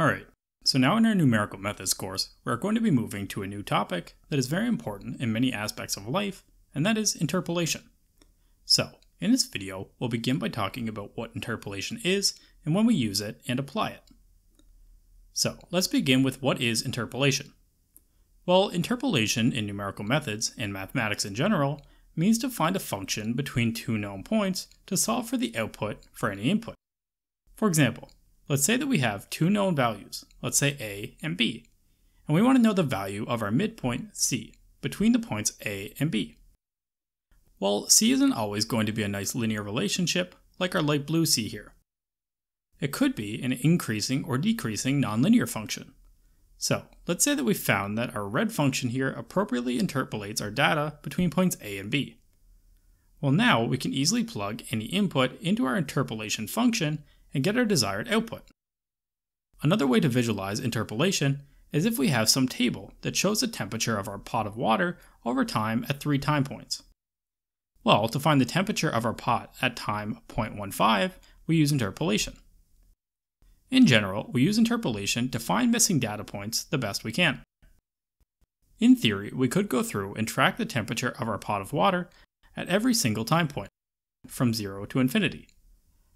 Alright, so now in our numerical methods course, we are going to be moving to a new topic that is very important in many aspects of life, and that is interpolation. So, in this video, we'll begin by talking about what interpolation is and when we use it and apply it. So, let's begin with what is interpolation. Well, interpolation in numerical methods and mathematics in general means to find a function between two known points to solve for the output for any input. For example, let's say that we have two known values, let's say a and b, and we want to know the value of our midpoint c between the points a and b. Well, c isn't always going to be a nice linear relationship like our light blue c here. It could be an increasing or decreasing nonlinear function. So let's say that we found that our red function here appropriately interpolates our data between points A and B. Well now we can easily plug any input into our interpolation function and get our desired output. Another way to visualize interpolation is if we have some table that shows the temperature of our pot of water over time at three time points. Well, to find the temperature of our pot at time 0.15, we use interpolation. In general, we use interpolation to find missing data points the best we can. In theory, we could go through and track the temperature of our pot of water at every single time point, from 0 to infinity.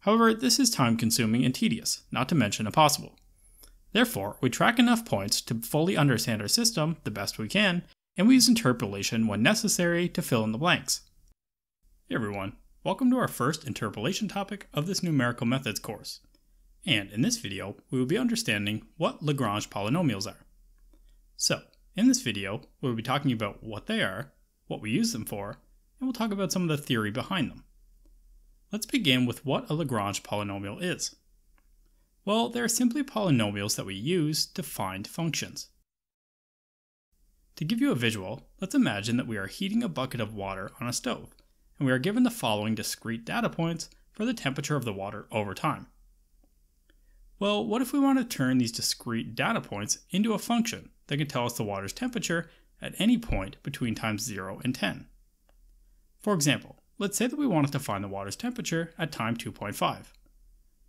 However, this is time consuming and tedious, not to mention impossible. Therefore, we track enough points to fully understand our system the best we can, and we use interpolation when necessary to fill in the blanks. Hey everyone, welcome to our first interpolation topic of this numerical methods course and in this video, we will be understanding what Lagrange polynomials are. So, in this video, we will be talking about what they are, what we use them for, and we'll talk about some of the theory behind them. Let's begin with what a Lagrange polynomial is. Well, they are simply polynomials that we use to find functions. To give you a visual, let's imagine that we are heating a bucket of water on a stove, and we are given the following discrete data points for the temperature of the water over time. Well, what if we want to turn these discrete data points into a function that can tell us the water's temperature at any point between times 0 and 10? For example, let's say that we wanted to find the water's temperature at time 2.5.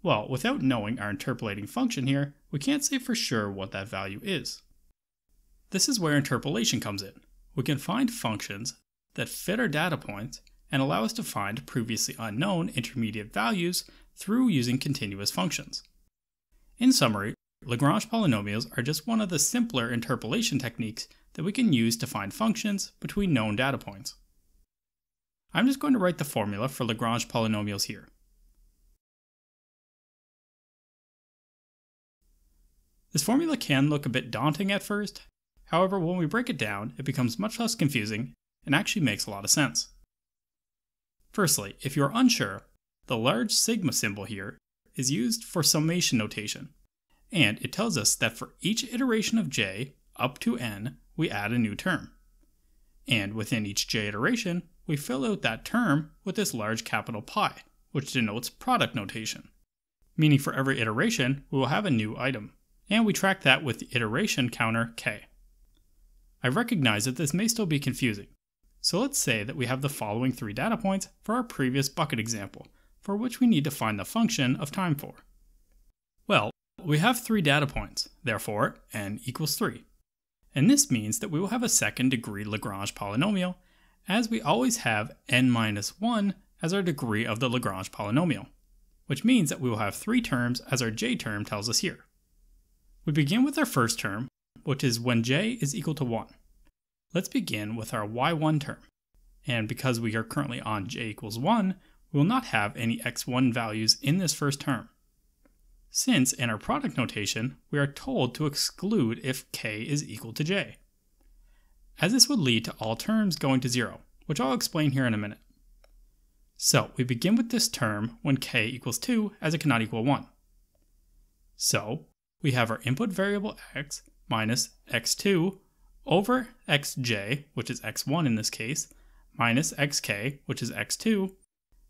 Well, without knowing our interpolating function here, we can't say for sure what that value is. This is where interpolation comes in. We can find functions that fit our data points and allow us to find previously unknown intermediate values through using continuous functions. In summary, Lagrange polynomials are just one of the simpler interpolation techniques that we can use to find functions between known data points. I'm just going to write the formula for Lagrange polynomials here. This formula can look a bit daunting at first, however when we break it down it becomes much less confusing and actually makes a lot of sense. Firstly, if you're unsure, the large sigma symbol here is used for summation notation, and it tells us that for each iteration of j up to n, we add a new term. And within each j iteration, we fill out that term with this large capital pi, which denotes product notation. Meaning for every iteration, we will have a new item, and we track that with the iteration counter k. I recognize that this may still be confusing, so let's say that we have the following three data points for our previous bucket example, for which we need to find the function of time for. Well, we have three data points, therefore n equals 3. And this means that we will have a second degree Lagrange polynomial, as we always have n minus 1 as our degree of the Lagrange polynomial, which means that we will have three terms as our j term tells us here. We begin with our first term, which is when j is equal to 1. Let's begin with our y1 term. And because we are currently on j equals 1, we will not have any x1 values in this first term. Since in our product notation, we are told to exclude if k is equal to j. As this would lead to all terms going to 0, which I'll explain here in a minute. So we begin with this term when k equals 2 as it cannot equal 1. So we have our input variable x minus x2 over xj, which is x1 in this case, minus xk, which is x2,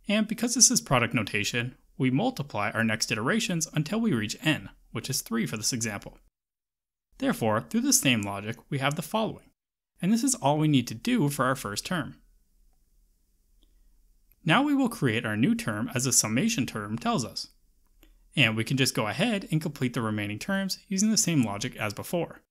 and because this is product notation, we multiply our next iterations until we reach n, which is 3 for this example. Therefore, through the same logic, we have the following, and this is all we need to do for our first term. Now we will create our new term as the summation term tells us. And we can just go ahead and complete the remaining terms using the same logic as before.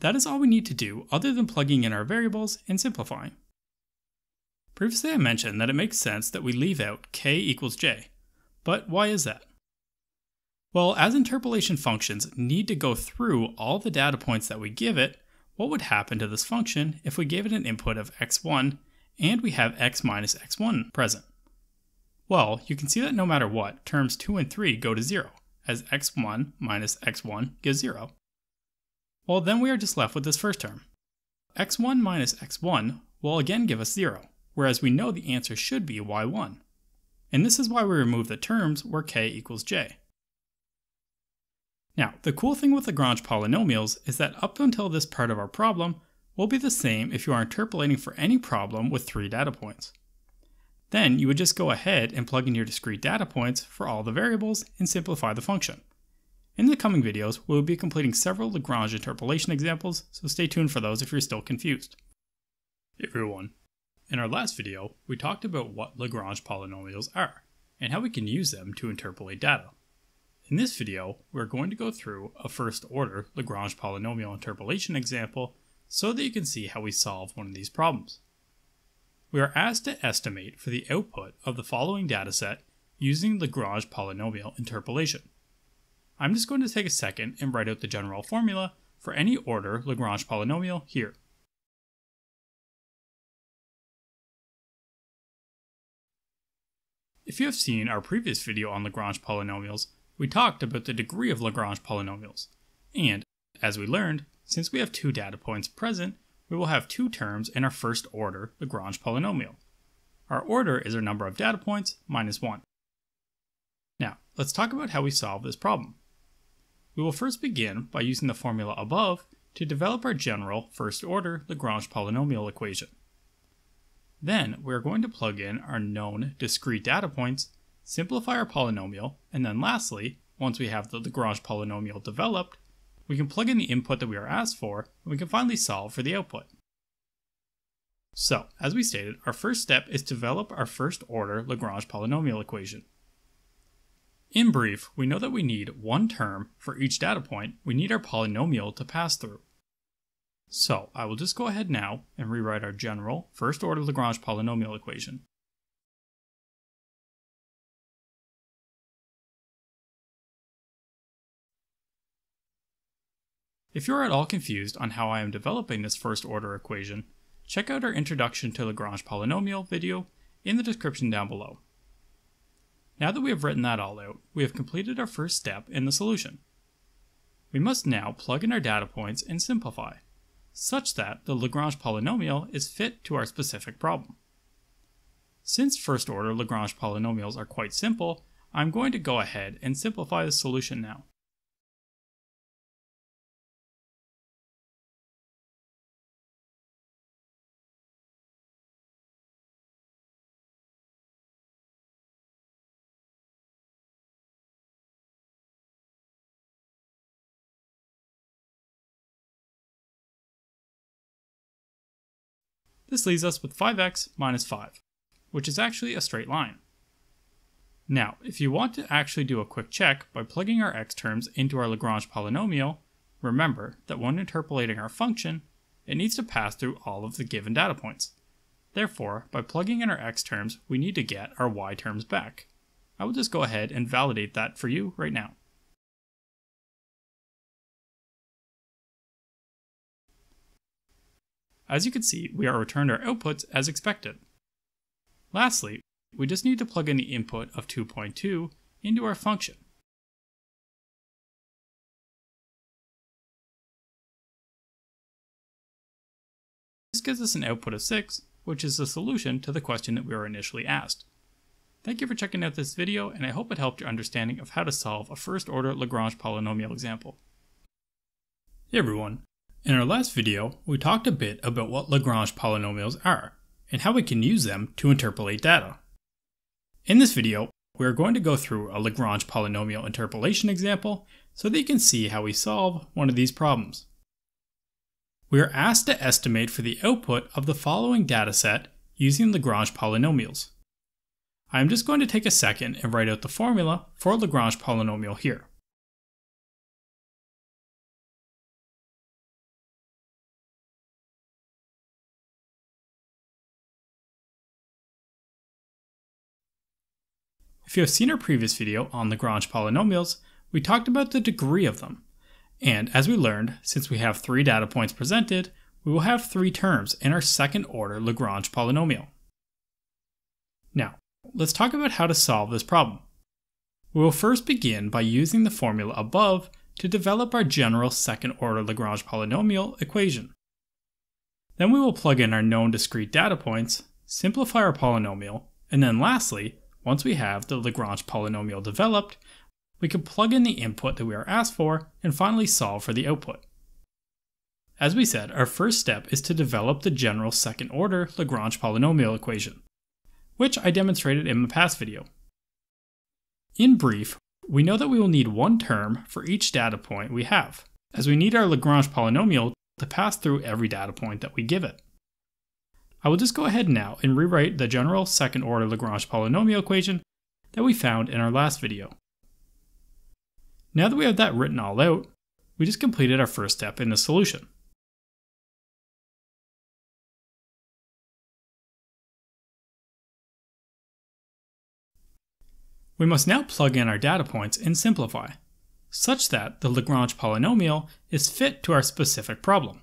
That is all we need to do other than plugging in our variables and simplifying. Previously I mentioned that it makes sense that we leave out k equals j, but why is that? Well, as interpolation functions need to go through all the data points that we give it, what would happen to this function if we gave it an input of x1 and we have x minus x1 present? Well, you can see that no matter what, terms 2 and 3 go to 0, as x1 minus x1 gives 0. Well, then we are just left with this first term. x1 minus x1 will again give us 0, whereas we know the answer should be y1. And this is why we remove the terms where k equals j. Now, the cool thing with Lagrange polynomials is that up until this part of our problem will be the same if you are interpolating for any problem with three data points. Then you would just go ahead and plug in your discrete data points for all the variables and simplify the function. In the coming videos, we will be completing several Lagrange interpolation examples, so stay tuned for those if you're still confused. Hey everyone. In our last video, we talked about what Lagrange polynomials are, and how we can use them to interpolate data. In this video, we're going to go through a first order Lagrange polynomial interpolation example so that you can see how we solve one of these problems. We are asked to estimate for the output of the following dataset using Lagrange polynomial interpolation. I'm just going to take a second and write out the general formula for any order Lagrange polynomial here. If you have seen our previous video on Lagrange polynomials, we talked about the degree of Lagrange polynomials. And, as we learned, since we have two data points present, we will have two terms in our first order Lagrange polynomial. Our order is our number of data points minus 1. Now, let's talk about how we solve this problem. We will first begin by using the formula above to develop our general first order Lagrange polynomial equation. Then we are going to plug in our known discrete data points, simplify our polynomial, and then lastly, once we have the Lagrange polynomial developed, we can plug in the input that we are asked for, and we can finally solve for the output. So, as we stated, our first step is to develop our first order Lagrange polynomial equation. In brief, we know that we need one term for each data point we need our polynomial to pass through. So I will just go ahead now and rewrite our general first order Lagrange polynomial equation. If you are at all confused on how I am developing this first order equation, check out our Introduction to Lagrange Polynomial video in the description down below. Now that we have written that all out, we have completed our first step in the solution. We must now plug in our data points and simplify, such that the Lagrange polynomial is fit to our specific problem. Since first order Lagrange polynomials are quite simple, I'm going to go ahead and simplify the solution now. This leaves us with 5x minus 5, which is actually a straight line. Now, if you want to actually do a quick check by plugging our x terms into our Lagrange polynomial, remember that when interpolating our function, it needs to pass through all of the given data points. Therefore, by plugging in our x terms, we need to get our y terms back. I will just go ahead and validate that for you right now. As you can see, we are returned our outputs as expected. Lastly, we just need to plug in the input of 2.2 into our function. This gives us an output of 6, which is the solution to the question that we were initially asked. Thank you for checking out this video, and I hope it helped your understanding of how to solve a first-order Lagrange polynomial example. Hey everyone. In our last video, we talked a bit about what Lagrange polynomials are, and how we can use them to interpolate data. In this video, we are going to go through a Lagrange polynomial interpolation example so that you can see how we solve one of these problems. We are asked to estimate for the output of the following dataset using Lagrange polynomials. I am just going to take a second and write out the formula for Lagrange polynomial here. If you have seen our previous video on Lagrange polynomials, we talked about the degree of them. And as we learned, since we have three data points presented, we will have three terms in our second order Lagrange polynomial. Now, let's talk about how to solve this problem. We will first begin by using the formula above to develop our general second order Lagrange polynomial equation. Then we will plug in our known discrete data points, simplify our polynomial, and then lastly, once we have the Lagrange polynomial developed, we can plug in the input that we are asked for and finally solve for the output. As we said, our first step is to develop the general second order Lagrange polynomial equation, which I demonstrated in the past video. In brief, we know that we will need one term for each data point we have, as we need our Lagrange polynomial to pass through every data point that we give it. I will just go ahead now and rewrite the general second order Lagrange polynomial equation that we found in our last video. Now that we have that written all out, we just completed our first step in the solution. We must now plug in our data points and simplify, such that the Lagrange polynomial is fit to our specific problem.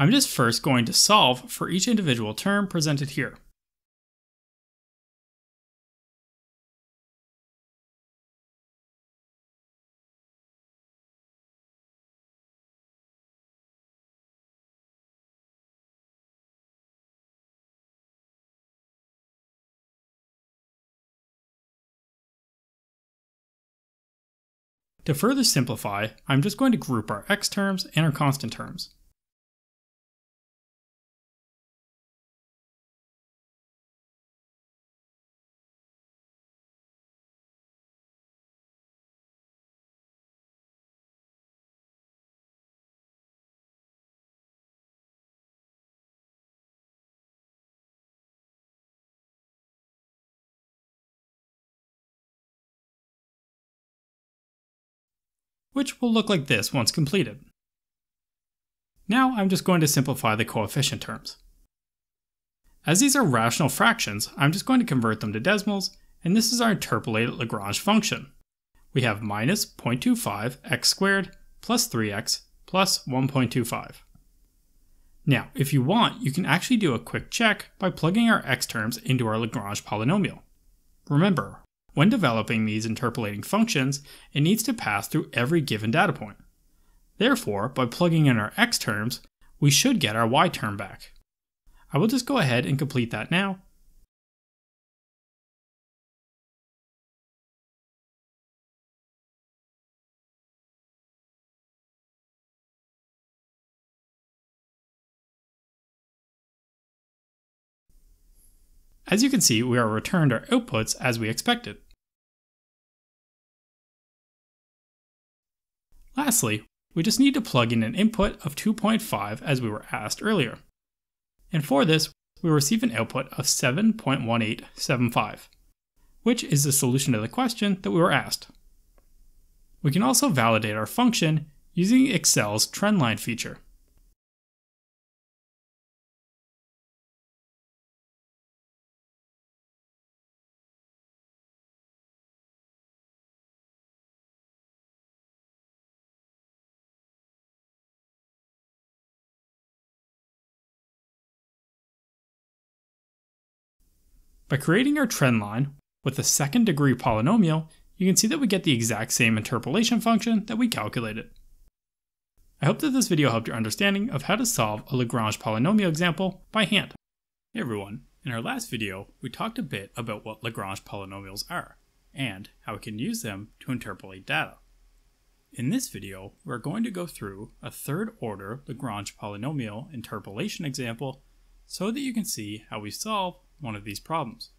I'm just first going to solve for each individual term presented here. To further simplify, I'm just going to group our x terms and our constant terms. Which will look like this once completed. Now I'm just going to simplify the coefficient terms. As these are rational fractions, I'm just going to convert them to decimals, and this is our interpolated Lagrange function. We have minus 0.25 x squared plus 3x plus 1.25. Now, if you want, you can actually do a quick check by plugging our x terms into our Lagrange polynomial. Remember, when developing these interpolating functions, it needs to pass through every given data point. Therefore, by plugging in our x terms, we should get our y term back. I will just go ahead and complete that now. As you can see, we are returned our outputs as we expected. Lastly, we just need to plug in an input of 2.5 as we were asked earlier. And for this, we receive an output of 7.1875, which is the solution to the question that we were asked. We can also validate our function using Excel's trendline feature. By creating our trend line with a second degree polynomial, you can see that we get the exact same interpolation function that we calculated. I hope that this video helped your understanding of how to solve a Lagrange polynomial example by hand. Hey everyone, In our last video, we talked a bit about what Lagrange polynomials are, and how we can use them to interpolate data. In this video, we're going to go through a third order Lagrange polynomial interpolation example so that you can see how we solve one of these problems.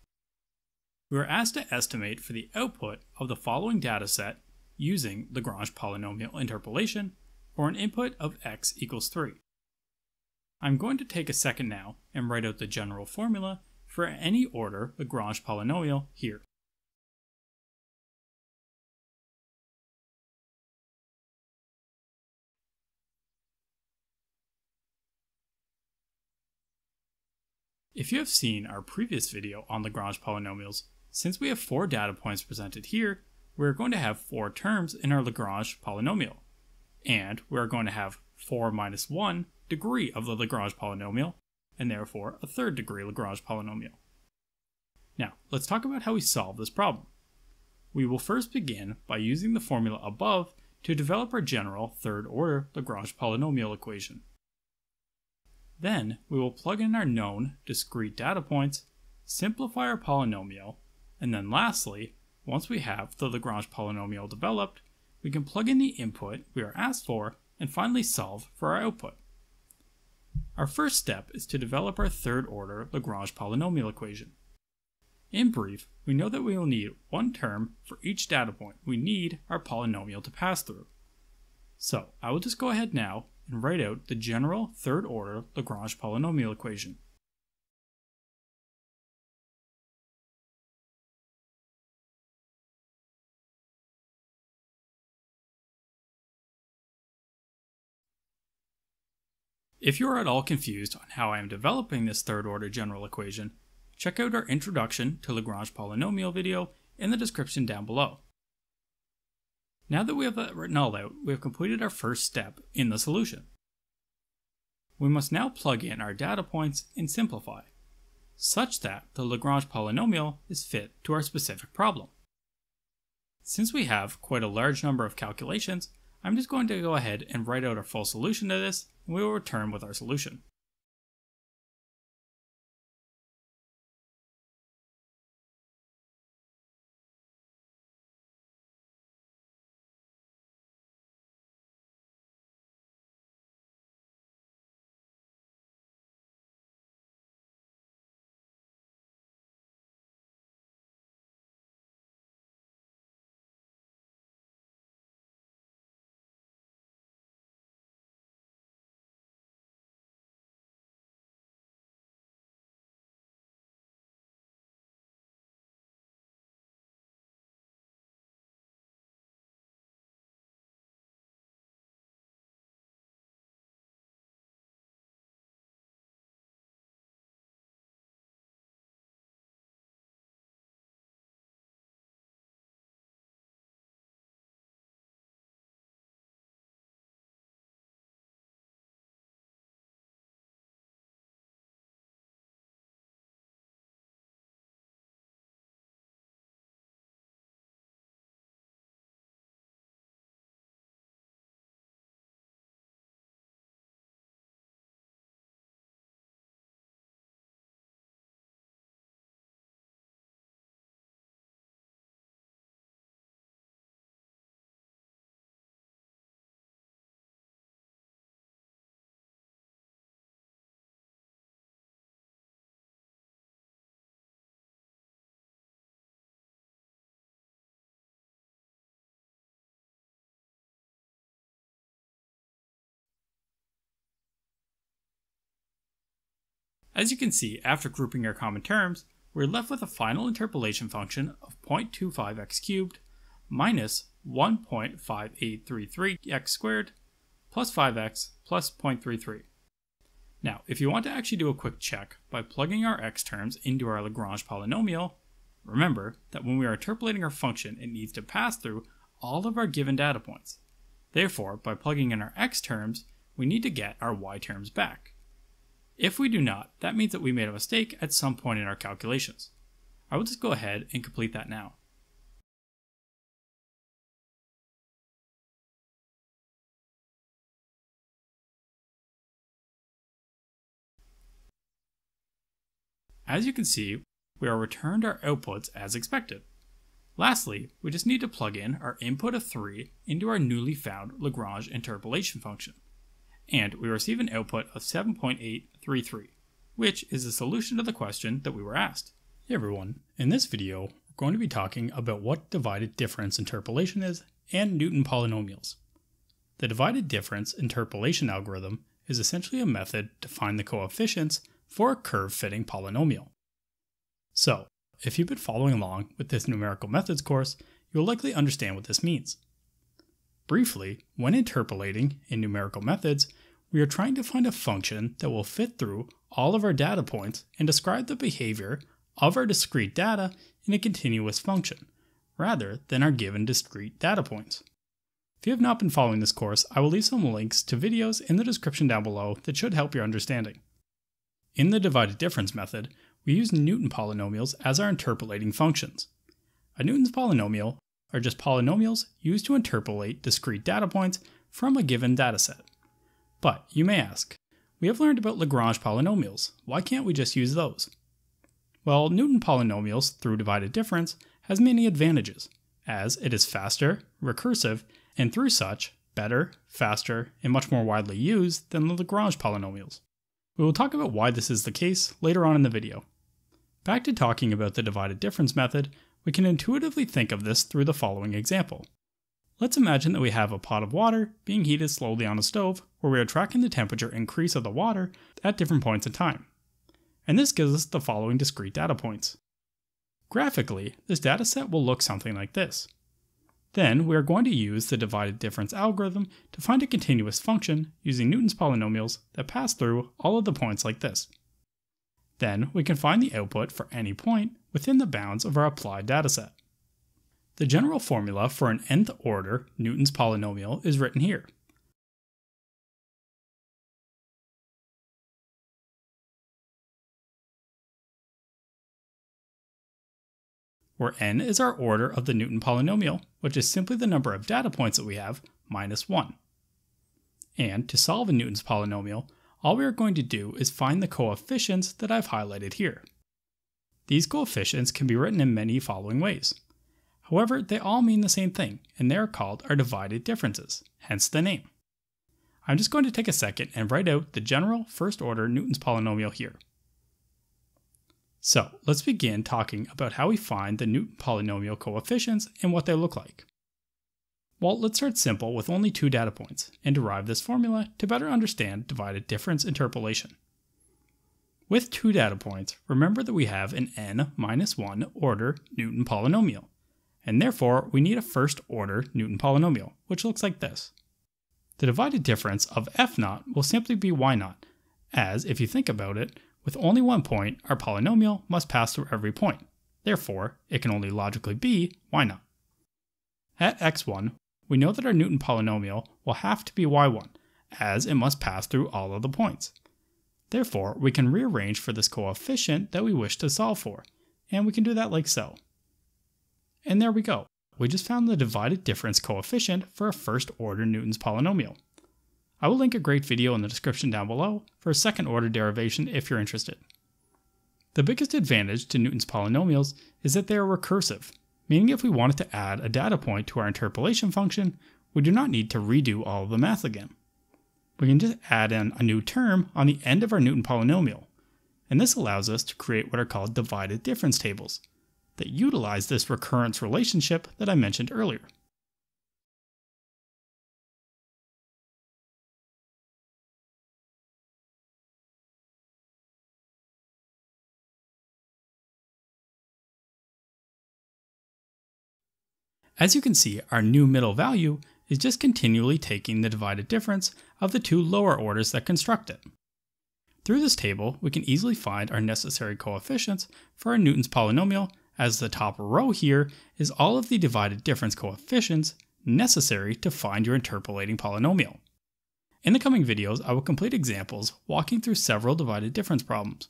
We are asked to estimate for the output of the following dataset using Lagrange polynomial interpolation for an input of x equals 3. I'm going to take a second now and write out the general formula for any order Lagrange polynomial here. If you have seen our previous video on Lagrange polynomials, since we have four data points presented here, we're going to have four terms in our Lagrange polynomial. And we're going to have 4 minus 1 degree of the Lagrange polynomial, and therefore a third degree Lagrange polynomial. Now, let's talk about how we solve this problem. We will first begin by using the formula above to develop our general third order Lagrange polynomial equation. Then, we will plug in our known discrete data points, simplify our polynomial, and then lastly, once we have the Lagrange polynomial developed, we can plug in the input we are asked for and finally solve for our output. Our first step is to develop our third order Lagrange polynomial equation. In brief, we know that we will need one term for each data point we need our polynomial to pass through. So I will just go ahead now and write out the general third order Lagrange polynomial equation. If you are at all confused on how I am developing this third order general equation, check out our Introduction to Lagrange Polynomial video in the description down below. Now that we have uh, that written all out, we have completed our first step in the solution. We must now plug in our data points and simplify, such that the Lagrange polynomial is fit to our specific problem. Since we have quite a large number of calculations, I'm just going to go ahead and write out our full solution to this and we will return with our solution. As you can see, after grouping our common terms, we're left with a final interpolation function of 0.25x cubed minus 1.5833x squared plus 5x plus 0.33. Now, if you want to actually do a quick check by plugging our x terms into our Lagrange polynomial, remember that when we are interpolating our function, it needs to pass through all of our given data points. Therefore, by plugging in our x terms, we need to get our y terms back. If we do not, that means that we made a mistake at some point in our calculations. I will just go ahead and complete that now. as you can see, we are returned our outputs as expected. Lastly, we just need to plug in our input of 3 into our newly found Lagrange interpolation function. And we receive an output of 7.833, which is the solution to the question that we were asked. Hey everyone, in this video, we're going to be talking about what divided difference interpolation is and Newton polynomials. The divided difference interpolation algorithm is essentially a method to find the coefficients for a curve-fitting polynomial. So, if you've been following along with this numerical methods course, you'll likely understand what this means. Briefly, when interpolating in numerical methods, we are trying to find a function that will fit through all of our data points and describe the behavior of our discrete data in a continuous function, rather than our given discrete data points. If you have not been following this course, I will leave some links to videos in the description down below that should help your understanding. In the divided difference method, we use Newton polynomials as our interpolating functions. A Newton's polynomial are just polynomials used to interpolate discrete data points from a given dataset. But you may ask, we have learned about Lagrange polynomials, why can't we just use those? Well, Newton polynomials through divided difference has many advantages, as it is faster, recursive, and through such, better, faster, and much more widely used than the Lagrange polynomials. We will talk about why this is the case later on in the video. Back to talking about the divided difference method, we can intuitively think of this through the following example. Let's imagine that we have a pot of water being heated slowly on a stove where we are tracking the temperature increase of the water at different points in time. And this gives us the following discrete data points. Graphically, this data set will look something like this. Then we are going to use the divided difference algorithm to find a continuous function using Newton's polynomials that pass through all of the points like this. Then we can find the output for any point within the bounds of our applied dataset. The general formula for an nth order Newton's polynomial is written here. where n is our order of the Newton polynomial, which is simply the number of data points that we have minus 1. And to solve a Newton's polynomial, all we are going to do is find the coefficients that I've highlighted here. These coefficients can be written in many following ways. However, they all mean the same thing, and they are called our divided differences, hence the name. I'm just going to take a second and write out the general first order Newton's polynomial here. So let's begin talking about how we find the Newton polynomial coefficients and what they look like. Well, let's start simple with only two data points and derive this formula to better understand divided difference interpolation. With two data points, remember that we have an n minus 1 order Newton polynomial, and therefore we need a first order Newton polynomial, which looks like this. The divided difference of f naught will simply be y naught, as if you think about it, with only one point, our polynomial must pass through every point. Therefore, it can only logically be y naught. At x1, we know that our Newton polynomial will have to be y1, as it must pass through all of the points. Therefore, we can rearrange for this coefficient that we wish to solve for, and we can do that like so. And there we go. We just found the divided difference coefficient for a first order Newton's polynomial. I will link a great video in the description down below for a second order derivation if you're interested. The biggest advantage to Newton's polynomials is that they are recursive, meaning if we wanted to add a data point to our interpolation function, we do not need to redo all of the math again. We can just add in a new term on the end of our Newton polynomial, and this allows us to create what are called divided difference tables that utilize this recurrence relationship that I mentioned earlier. As you can see, our new middle value is just continually taking the divided difference of the two lower orders that construct it. Through this table, we can easily find our necessary coefficients for our Newton's polynomial, as the top row here is all of the divided difference coefficients necessary to find your interpolating polynomial. In the coming videos, I will complete examples walking through several divided difference problems.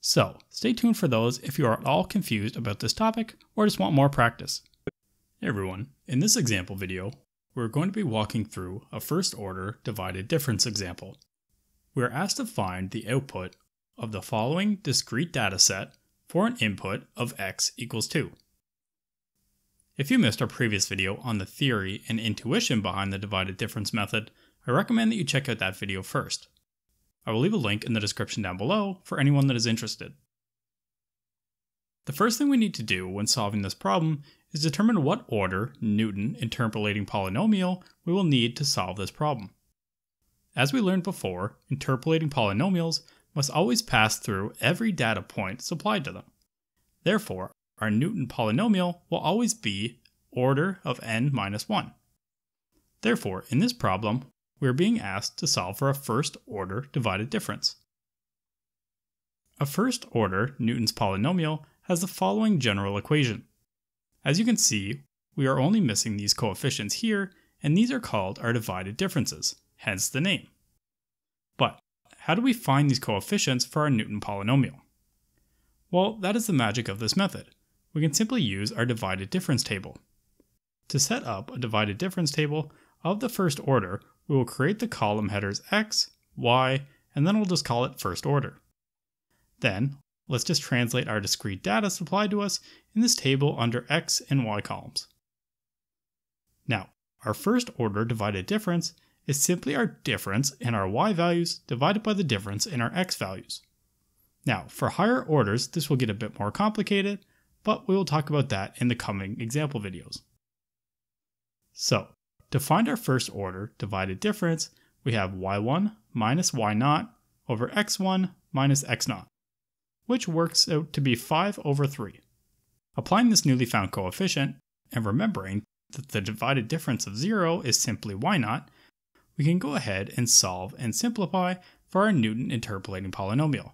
So, stay tuned for those if you are at all confused about this topic or just want more practice. Hey everyone, in this example video, we're going to be walking through a first order divided difference example. We're asked to find the output of the following discrete data set for an input of x equals 2. If you missed our previous video on the theory and intuition behind the divided difference method, I recommend that you check out that video first. I will leave a link in the description down below for anyone that is interested. The first thing we need to do when solving this problem is determine what order Newton interpolating polynomial we will need to solve this problem. As we learned before, interpolating polynomials must always pass through every data point supplied to them. Therefore, our Newton polynomial will always be order of n minus 1. Therefore, in this problem, we are being asked to solve for a first order divided difference. A first order Newton's polynomial has the following general equation. As you can see, we are only missing these coefficients here, and these are called our divided differences, hence the name. But how do we find these coefficients for our Newton polynomial? Well, that is the magic of this method. We can simply use our divided difference table. To set up a divided difference table of the first order, we will create the column headers x, y, and then we'll just call it first order. Then, let's just translate our discrete data supplied to us in this table under x and y columns. Now, our first order divided difference is simply our difference in our y values divided by the difference in our x values. Now, for higher orders, this will get a bit more complicated, but we will talk about that in the coming example videos. So, to find our first order divided difference, we have y1 minus y0 over x1 minus x0, which works out to be 5 over 3. Applying this newly found coefficient, and remembering that the divided difference of 0 is simply y0, we can go ahead and solve and simplify for our Newton interpolating polynomial.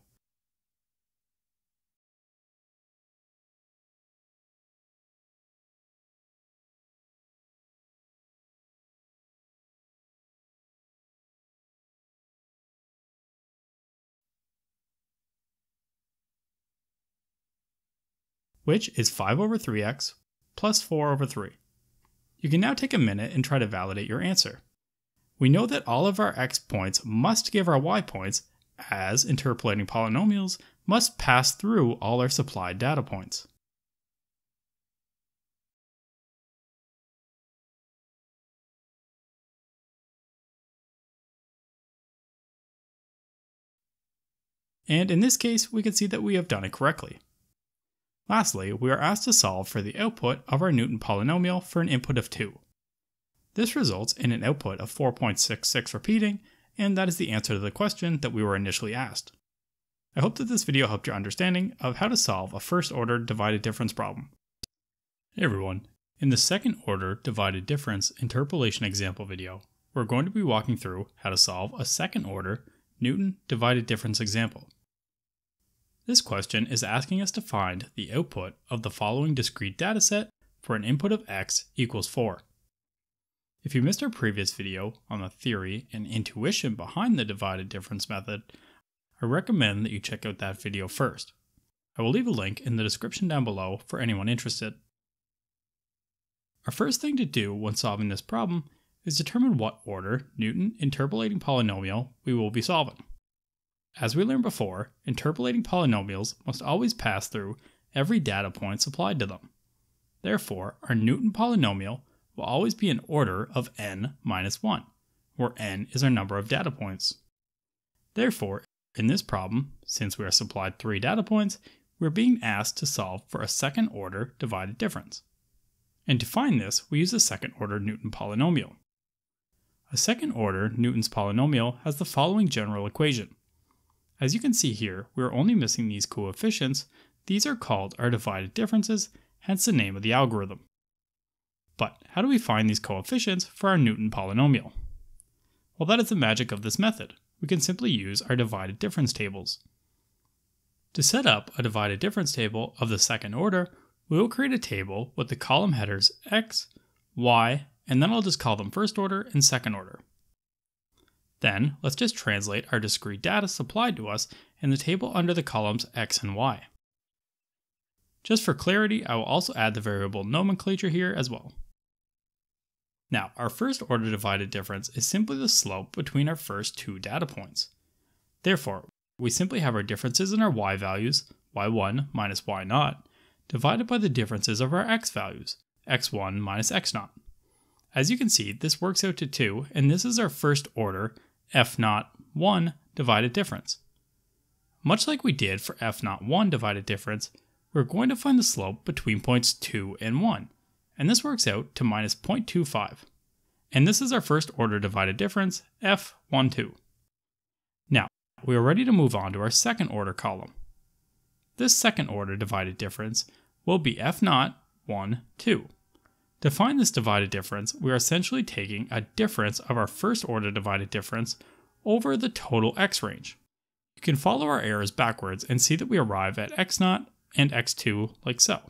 which is 5 over 3x plus 4 over 3. You can now take a minute and try to validate your answer we know that all of our x points must give our y points, as interpolating polynomials must pass through all our supplied data points. And in this case, we can see that we have done it correctly. Lastly, we are asked to solve for the output of our Newton polynomial for an input of 2. This results in an output of 4.66 repeating, and that is the answer to the question that we were initially asked. I hope that this video helped your understanding of how to solve a first order divided difference problem. Hey everyone, in the second order divided difference interpolation example video, we're going to be walking through how to solve a second order Newton divided difference example. This question is asking us to find the output of the following discrete dataset for an input of x equals 4. If you missed our previous video on the theory and intuition behind the divided difference method, I recommend that you check out that video first. I will leave a link in the description down below for anyone interested. Our first thing to do when solving this problem is determine what order Newton interpolating polynomial we will be solving. As we learned before, interpolating polynomials must always pass through every data point supplied to them. Therefore, our Newton polynomial will always be an order of n minus 1, where n is our number of data points. Therefore, in this problem, since we are supplied three data points, we're being asked to solve for a second order divided difference. And to find this, we use a second order Newton polynomial. A second order Newton's polynomial has the following general equation. As you can see here, we are only missing these coefficients. These are called our divided differences, hence the name of the algorithm. But how do we find these coefficients for our Newton polynomial? Well, that is the magic of this method. We can simply use our divided difference tables. To set up a divided difference table of the second order, we will create a table with the column headers x, y, and then I'll just call them first order and second order. Then, let's just translate our discrete data supplied to us in the table under the columns x and y. Just for clarity, I will also add the variable nomenclature here as well. Now, our first order divided difference is simply the slope between our first two data points. Therefore, we simply have our differences in our y values, y1 minus y0, divided by the differences of our x values, x1 minus x0. As you can see, this works out to 2, and this is our first order f0 1 divided difference. Much like we did for f0 1 divided difference, we're going to find the slope between points 2 and 1, and this works out to minus 0.25. And this is our first order divided difference, f12. Now, we are ready to move on to our second order column. This second order divided difference will be f0, 1, 2. To find this divided difference, we are essentially taking a difference of our first order divided difference over the total x range. You can follow our errors backwards and see that we arrive at x0 and x2 like so.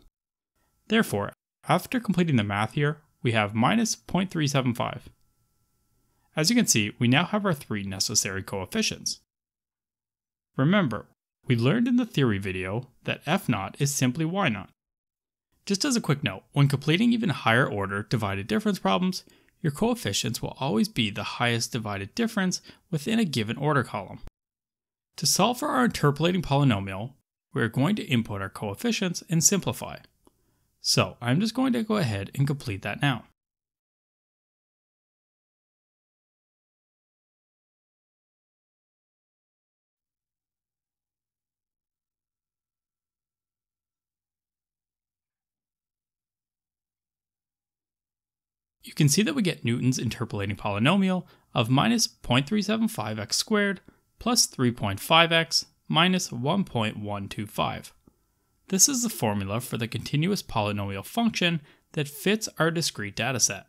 Therefore, after completing the math here, we have minus 0.375. As you can see, we now have our three necessary coefficients. Remember, we learned in the theory video that f0 is simply y0. Just as a quick note, when completing even higher order divided difference problems, your coefficients will always be the highest divided difference within a given order column. To solve for our interpolating polynomial, we are going to input our coefficients and simplify. So I'm just going to go ahead and complete that now. You can see that we get Newton's interpolating polynomial of minus 0.375x squared plus 3.5x minus 1.125. This is the formula for the continuous polynomial function that fits our discrete dataset.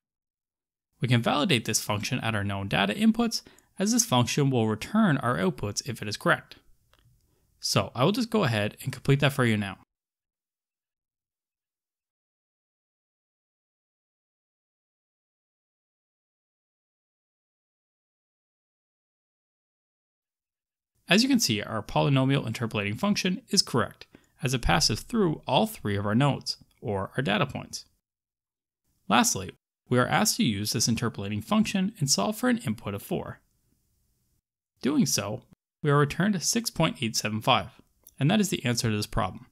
We can validate this function at our known data inputs, as this function will return our outputs if it is correct. So I will just go ahead and complete that for you now. As you can see, our polynomial interpolating function is correct, as it passes through all three of our nodes, or our data points. Lastly, we are asked to use this interpolating function and solve for an input of 4. Doing so, we are returned 6.875, and that is the answer to this problem.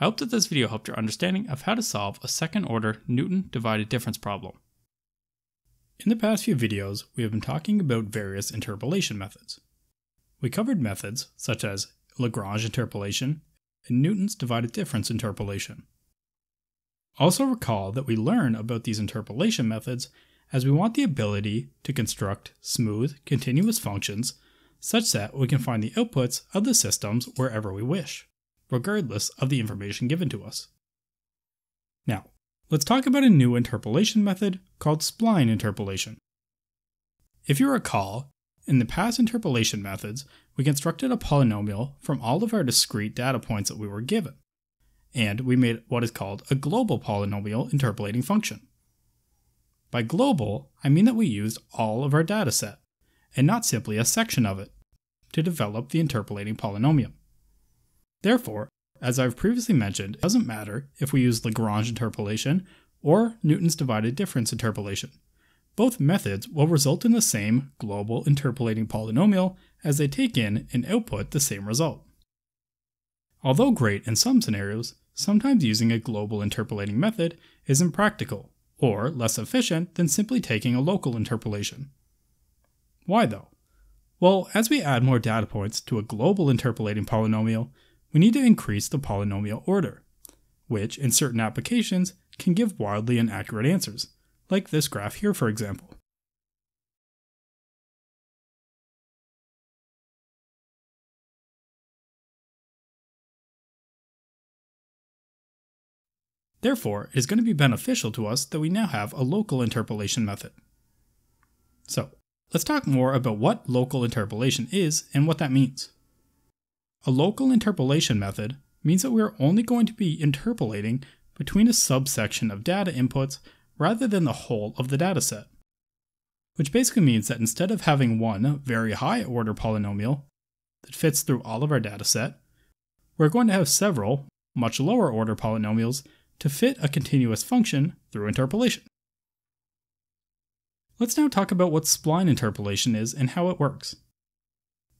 I hope that this video helped your understanding of how to solve a second order Newton divided difference problem. In the past few videos, we have been talking about various interpolation methods. We covered methods such as Lagrange interpolation and Newton's divided difference interpolation. Also recall that we learn about these interpolation methods as we want the ability to construct smooth, continuous functions such that we can find the outputs of the systems wherever we wish, regardless of the information given to us. Now, let's talk about a new interpolation method called spline interpolation. If you recall, in the past interpolation methods, we constructed a polynomial from all of our discrete data points that we were given, and we made what is called a global polynomial interpolating function. By global, I mean that we used all of our data set, and not simply a section of it, to develop the interpolating polynomial. Therefore, as I've previously mentioned, it doesn't matter if we use Lagrange interpolation or Newton's divided difference interpolation. Both methods will result in the same global interpolating polynomial as they take in and output the same result. Although great in some scenarios, sometimes using a global interpolating method is impractical or less efficient than simply taking a local interpolation. Why though? Well, as we add more data points to a global interpolating polynomial, we need to increase the polynomial order, which in certain applications can give wildly inaccurate answers, like this graph here for example. Therefore, it is going to be beneficial to us that we now have a local interpolation method. So, let's talk more about what local interpolation is and what that means. A local interpolation method means that we are only going to be interpolating between a subsection of data inputs rather than the whole of the dataset. Which basically means that instead of having one very high order polynomial that fits through all of our dataset, we're going to have several much lower order polynomials to fit a continuous function through interpolation. Let's now talk about what spline interpolation is and how it works.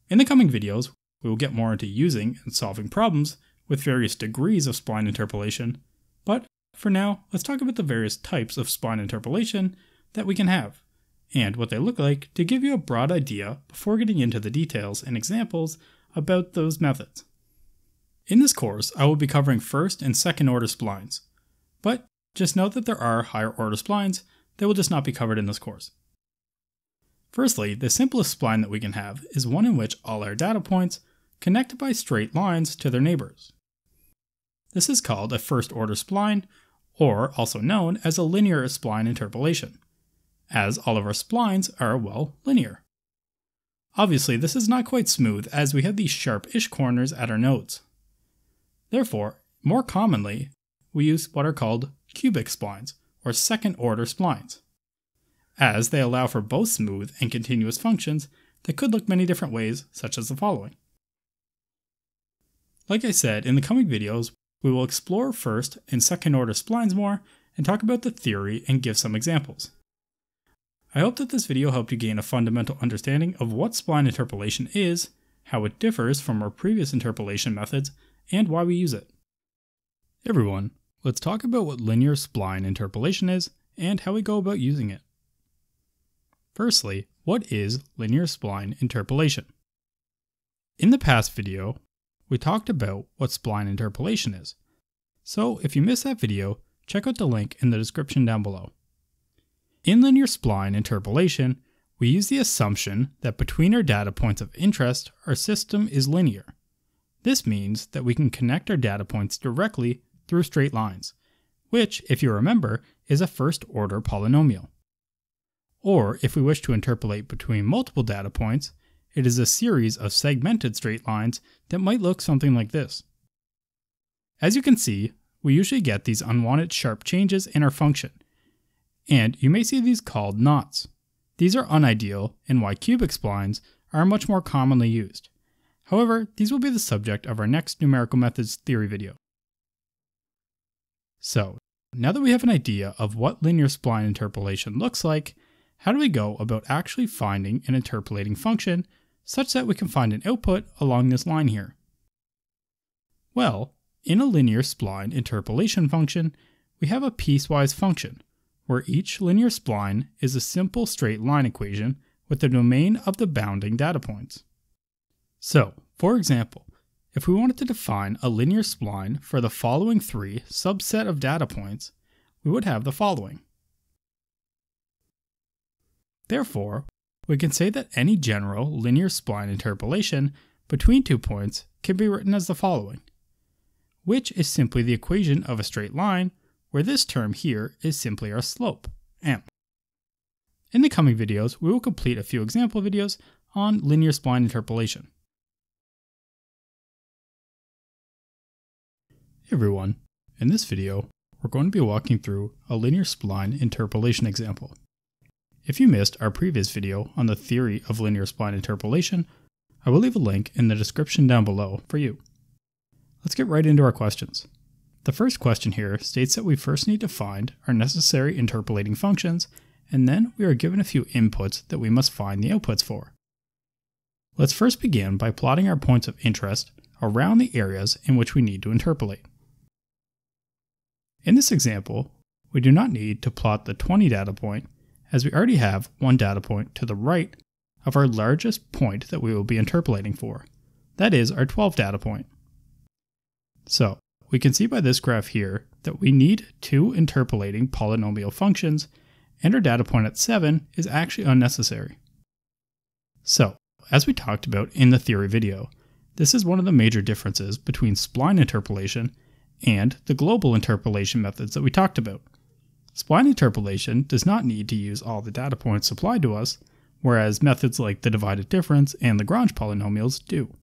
In the coming videos, we will get more into using and solving problems with various degrees of spline interpolation, but for now, let's talk about the various types of spline interpolation that we can have, and what they look like to give you a broad idea before getting into the details and examples about those methods. In this course, I will be covering first and second order splines, but just note that there are higher order splines that will just not be covered in this course. Firstly, the simplest spline that we can have is one in which all our data points connect by straight lines to their neighbors. This is called a first order spline, or also known as a linear spline interpolation, as all of our splines are, well, linear. Obviously, this is not quite smooth as we have these sharp-ish corners at our nodes. Therefore, more commonly, we use what are called cubic splines, or second order splines, as they allow for both smooth and continuous functions they could look many different ways, such as the following. Like I said, in the coming videos, we will explore first and second order splines more and talk about the theory and give some examples. I hope that this video helped you gain a fundamental understanding of what spline interpolation is, how it differs from our previous interpolation methods, and why we use it. Everyone, let's talk about what linear spline interpolation is and how we go about using it. Firstly, what is linear spline interpolation? In the past video, we talked about what spline interpolation is. So if you missed that video, check out the link in the description down below. In linear spline interpolation, we use the assumption that between our data points of interest, our system is linear. This means that we can connect our data points directly through straight lines, which, if you remember, is a first order polynomial. Or if we wish to interpolate between multiple data points, it is a series of segmented straight lines that might look something like this. As you can see, we usually get these unwanted sharp changes in our function, and you may see these called knots. These are unideal and why cubic splines are much more commonly used. However, these will be the subject of our next numerical methods theory video. So, now that we have an idea of what linear spline interpolation looks like, how do we go about actually finding an interpolating function such that we can find an output along this line here? Well, in a linear spline interpolation function, we have a piecewise function, where each linear spline is a simple straight line equation with the domain of the bounding data points. So, for example, if we wanted to define a linear spline for the following three subset of data points, we would have the following. Therefore, we can say that any general linear spline interpolation between two points can be written as the following, which is simply the equation of a straight line, where this term here is simply our slope, m. In the coming videos, we will complete a few example videos on linear spline interpolation. Everyone, in this video, we're going to be walking through a linear spline interpolation example. If you missed our previous video on the theory of linear spline interpolation, I will leave a link in the description down below for you. Let's get right into our questions. The first question here states that we first need to find our necessary interpolating functions, and then we are given a few inputs that we must find the outputs for. Let's first begin by plotting our points of interest around the areas in which we need to interpolate. In this example, we do not need to plot the 20 data point as we already have one data point to the right of our largest point that we will be interpolating for. That is our 12 data point. So, we can see by this graph here that we need two interpolating polynomial functions, and our data point at 7 is actually unnecessary. So, as we talked about in the theory video, this is one of the major differences between spline interpolation and the global interpolation methods that we talked about. Spline interpolation does not need to use all the data points supplied to us, whereas methods like the divided difference and Lagrange polynomials do.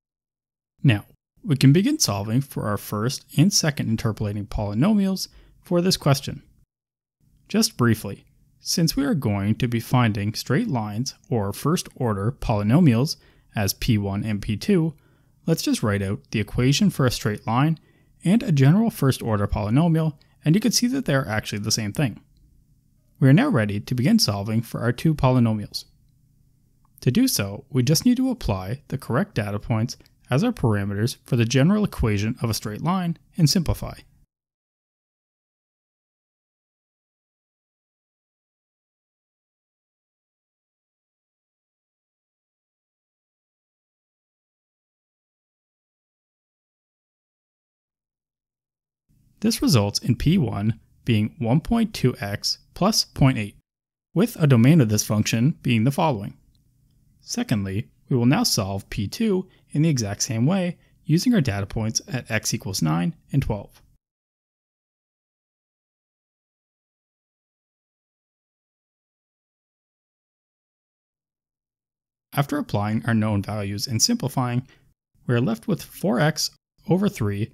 Now, we can begin solving for our first and second interpolating polynomials for this question. Just briefly, since we are going to be finding straight lines or first order polynomials as p1 and p2, let's just write out the equation for a straight line and a general first order polynomial and you can see that they are actually the same thing. We are now ready to begin solving for our two polynomials. To do so, we just need to apply the correct data points as our parameters for the general equation of a straight line and simplify. This results in P1 being 1.2x plus 0.8, with a domain of this function being the following. Secondly, we will now solve P2 in the exact same way using our data points at x equals 9 and 12. After applying our known values and simplifying, we are left with 4x over 3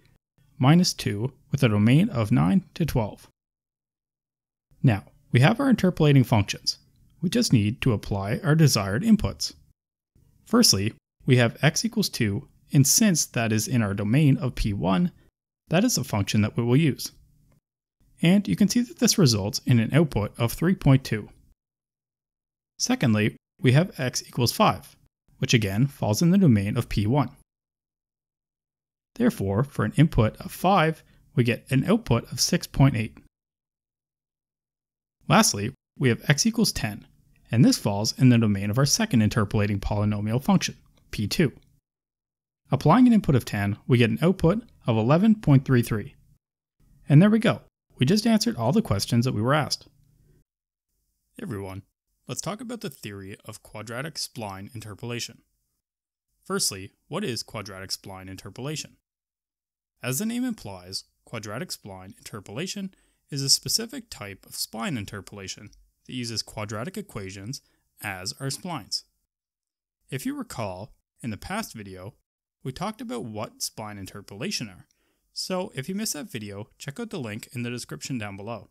minus 2 with a domain of 9 to 12. Now, we have our interpolating functions. We just need to apply our desired inputs. Firstly, we have x equals 2, and since that is in our domain of p1, that is a function that we will use. And you can see that this results in an output of 3.2. Secondly, we have x equals 5, which again falls in the domain of p1. Therefore, for an input of 5, we get an output of 6.8. Lastly, we have x equals 10, and this falls in the domain of our second interpolating polynomial function, p2. Applying an input of 10, we get an output of 11.33. And there we go. We just answered all the questions that we were asked. Hey everyone, let's talk about the theory of quadratic spline interpolation. Firstly, what is quadratic spline interpolation? As the name implies, quadratic spline interpolation is a specific type of spline interpolation that uses quadratic equations as our splines. If you recall, in the past video, we talked about what spline interpolation are, so if you missed that video, check out the link in the description down below.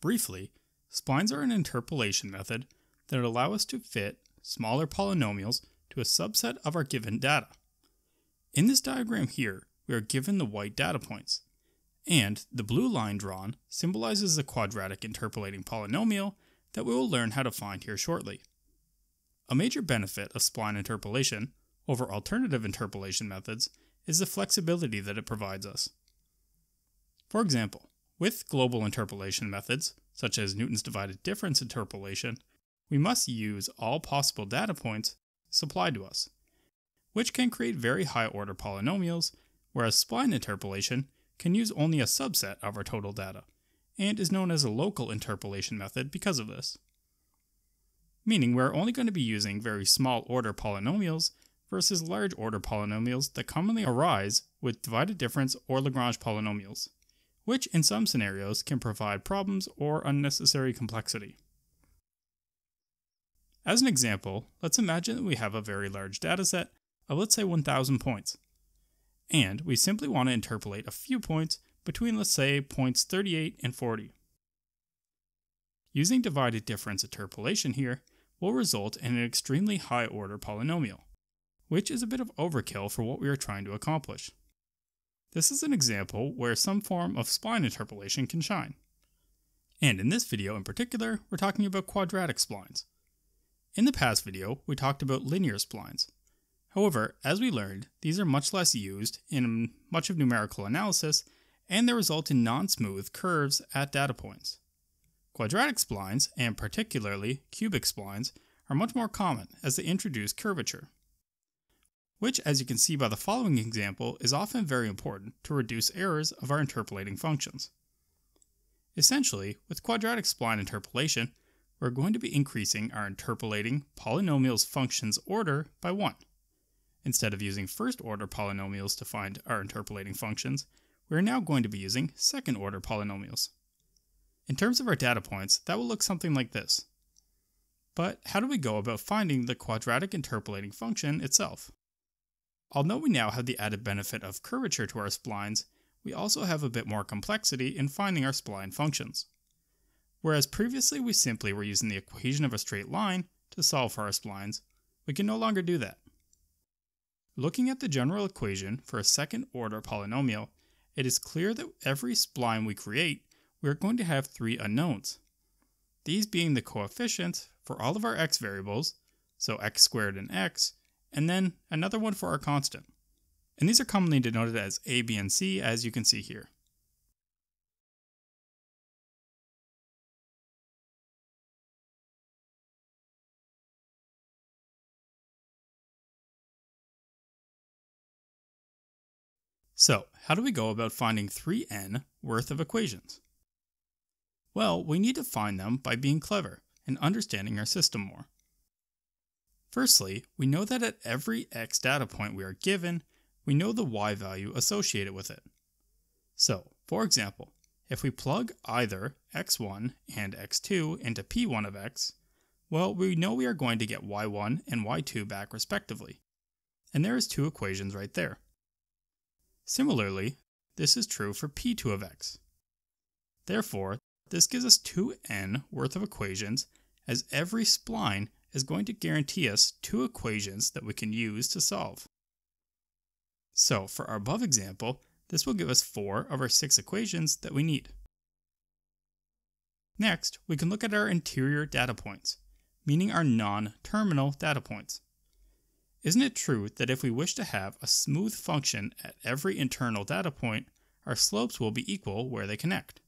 Briefly, splines are an interpolation method that allow us to fit smaller polynomials to a subset of our given data. In this diagram here, we are given the white data points, and the blue line drawn symbolizes the quadratic interpolating polynomial that we will learn how to find here shortly. A major benefit of spline interpolation over alternative interpolation methods is the flexibility that it provides us. For example, with global interpolation methods, such as Newton's divided difference interpolation, we must use all possible data points supplied to us, which can create very high order polynomials, whereas spline interpolation can use only a subset of our total data, and is known as a local interpolation method because of this. Meaning we're only going to be using very small order polynomials versus large order polynomials that commonly arise with divided difference or Lagrange polynomials, which in some scenarios can provide problems or unnecessary complexity. As an example, let's imagine that we have a very large dataset of let's say 1000 points and we simply want to interpolate a few points between let's say points 38 and 40. Using divided difference interpolation here will result in an extremely high order polynomial, which is a bit of overkill for what we are trying to accomplish. This is an example where some form of spline interpolation can shine. And in this video in particular, we're talking about quadratic splines. In the past video, we talked about linear splines, However, as we learned, these are much less used in much of numerical analysis and they result in non-smooth curves at data points. Quadratic splines, and particularly cubic splines, are much more common as they introduce curvature, which as you can see by the following example is often very important to reduce errors of our interpolating functions. Essentially, with quadratic spline interpolation, we're going to be increasing our interpolating polynomials functions order by 1. Instead of using first order polynomials to find our interpolating functions, we are now going to be using second order polynomials. In terms of our data points, that will look something like this. But how do we go about finding the quadratic interpolating function itself? Although we now have the added benefit of curvature to our splines, we also have a bit more complexity in finding our spline functions. Whereas previously we simply were using the equation of a straight line to solve for our splines, we can no longer do that. Looking at the general equation for a second order polynomial, it is clear that every spline we create, we are going to have three unknowns. These being the coefficients for all of our x variables, so x squared and x, and then another one for our constant. And these are commonly denoted as a, b, and c, as you can see here. So, how do we go about finding 3n worth of equations? Well, we need to find them by being clever and understanding our system more. Firstly, we know that at every x data point we are given, we know the y value associated with it. So, for example, if we plug either x1 and x2 into p1 of x, well, we know we are going to get y1 and y2 back respectively. And there is two equations right there. Similarly, this is true for p2 of x. Therefore, this gives us 2n worth of equations as every spline is going to guarantee us two equations that we can use to solve. So for our above example, this will give us four of our six equations that we need. Next, we can look at our interior data points, meaning our non-terminal data points. Isn't it true that if we wish to have a smooth function at every internal data point, our slopes will be equal where they connect?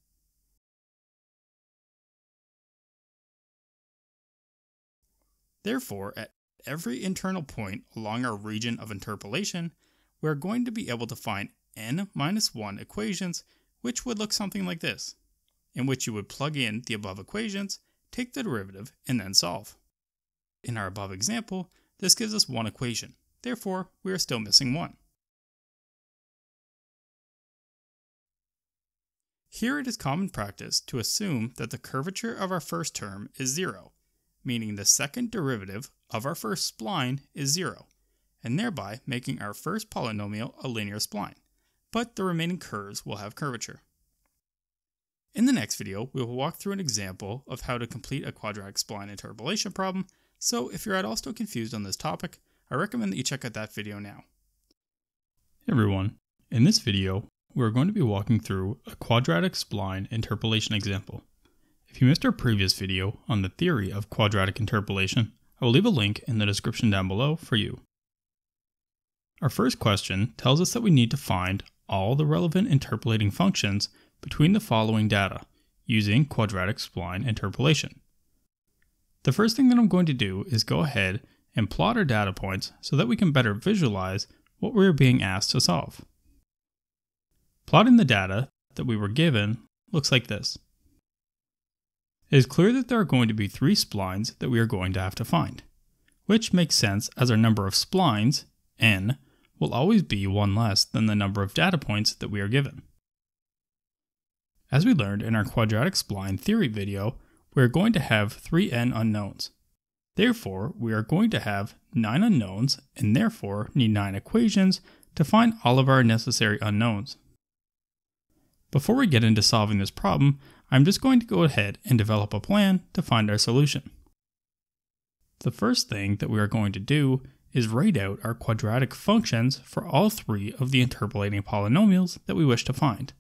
Therefore, at every internal point along our region of interpolation, we are going to be able to find n minus 1 equations which would look something like this, in which you would plug in the above equations, take the derivative, and then solve. In our above example, this gives us one equation, therefore we are still missing one. Here it is common practice to assume that the curvature of our first term is zero, meaning the second derivative of our first spline is zero, and thereby making our first polynomial a linear spline, but the remaining curves will have curvature. In the next video, we will walk through an example of how to complete a quadratic spline interpolation problem so if you're at all still confused on this topic, I recommend that you check out that video now. Hey everyone, in this video, we're going to be walking through a quadratic spline interpolation example. If you missed our previous video on the theory of quadratic interpolation, I will leave a link in the description down below for you. Our first question tells us that we need to find all the relevant interpolating functions between the following data using quadratic spline interpolation. The first thing that I'm going to do is go ahead and plot our data points so that we can better visualize what we are being asked to solve. Plotting the data that we were given looks like this. It is clear that there are going to be three splines that we are going to have to find, which makes sense as our number of splines, n, will always be one less than the number of data points that we are given. As we learned in our quadratic spline theory video, we are going to have 3n unknowns. Therefore, we are going to have 9 unknowns and therefore need 9 equations to find all of our necessary unknowns. Before we get into solving this problem, I'm just going to go ahead and develop a plan to find our solution. The first thing that we are going to do is write out our quadratic functions for all three of the interpolating polynomials that we wish to find.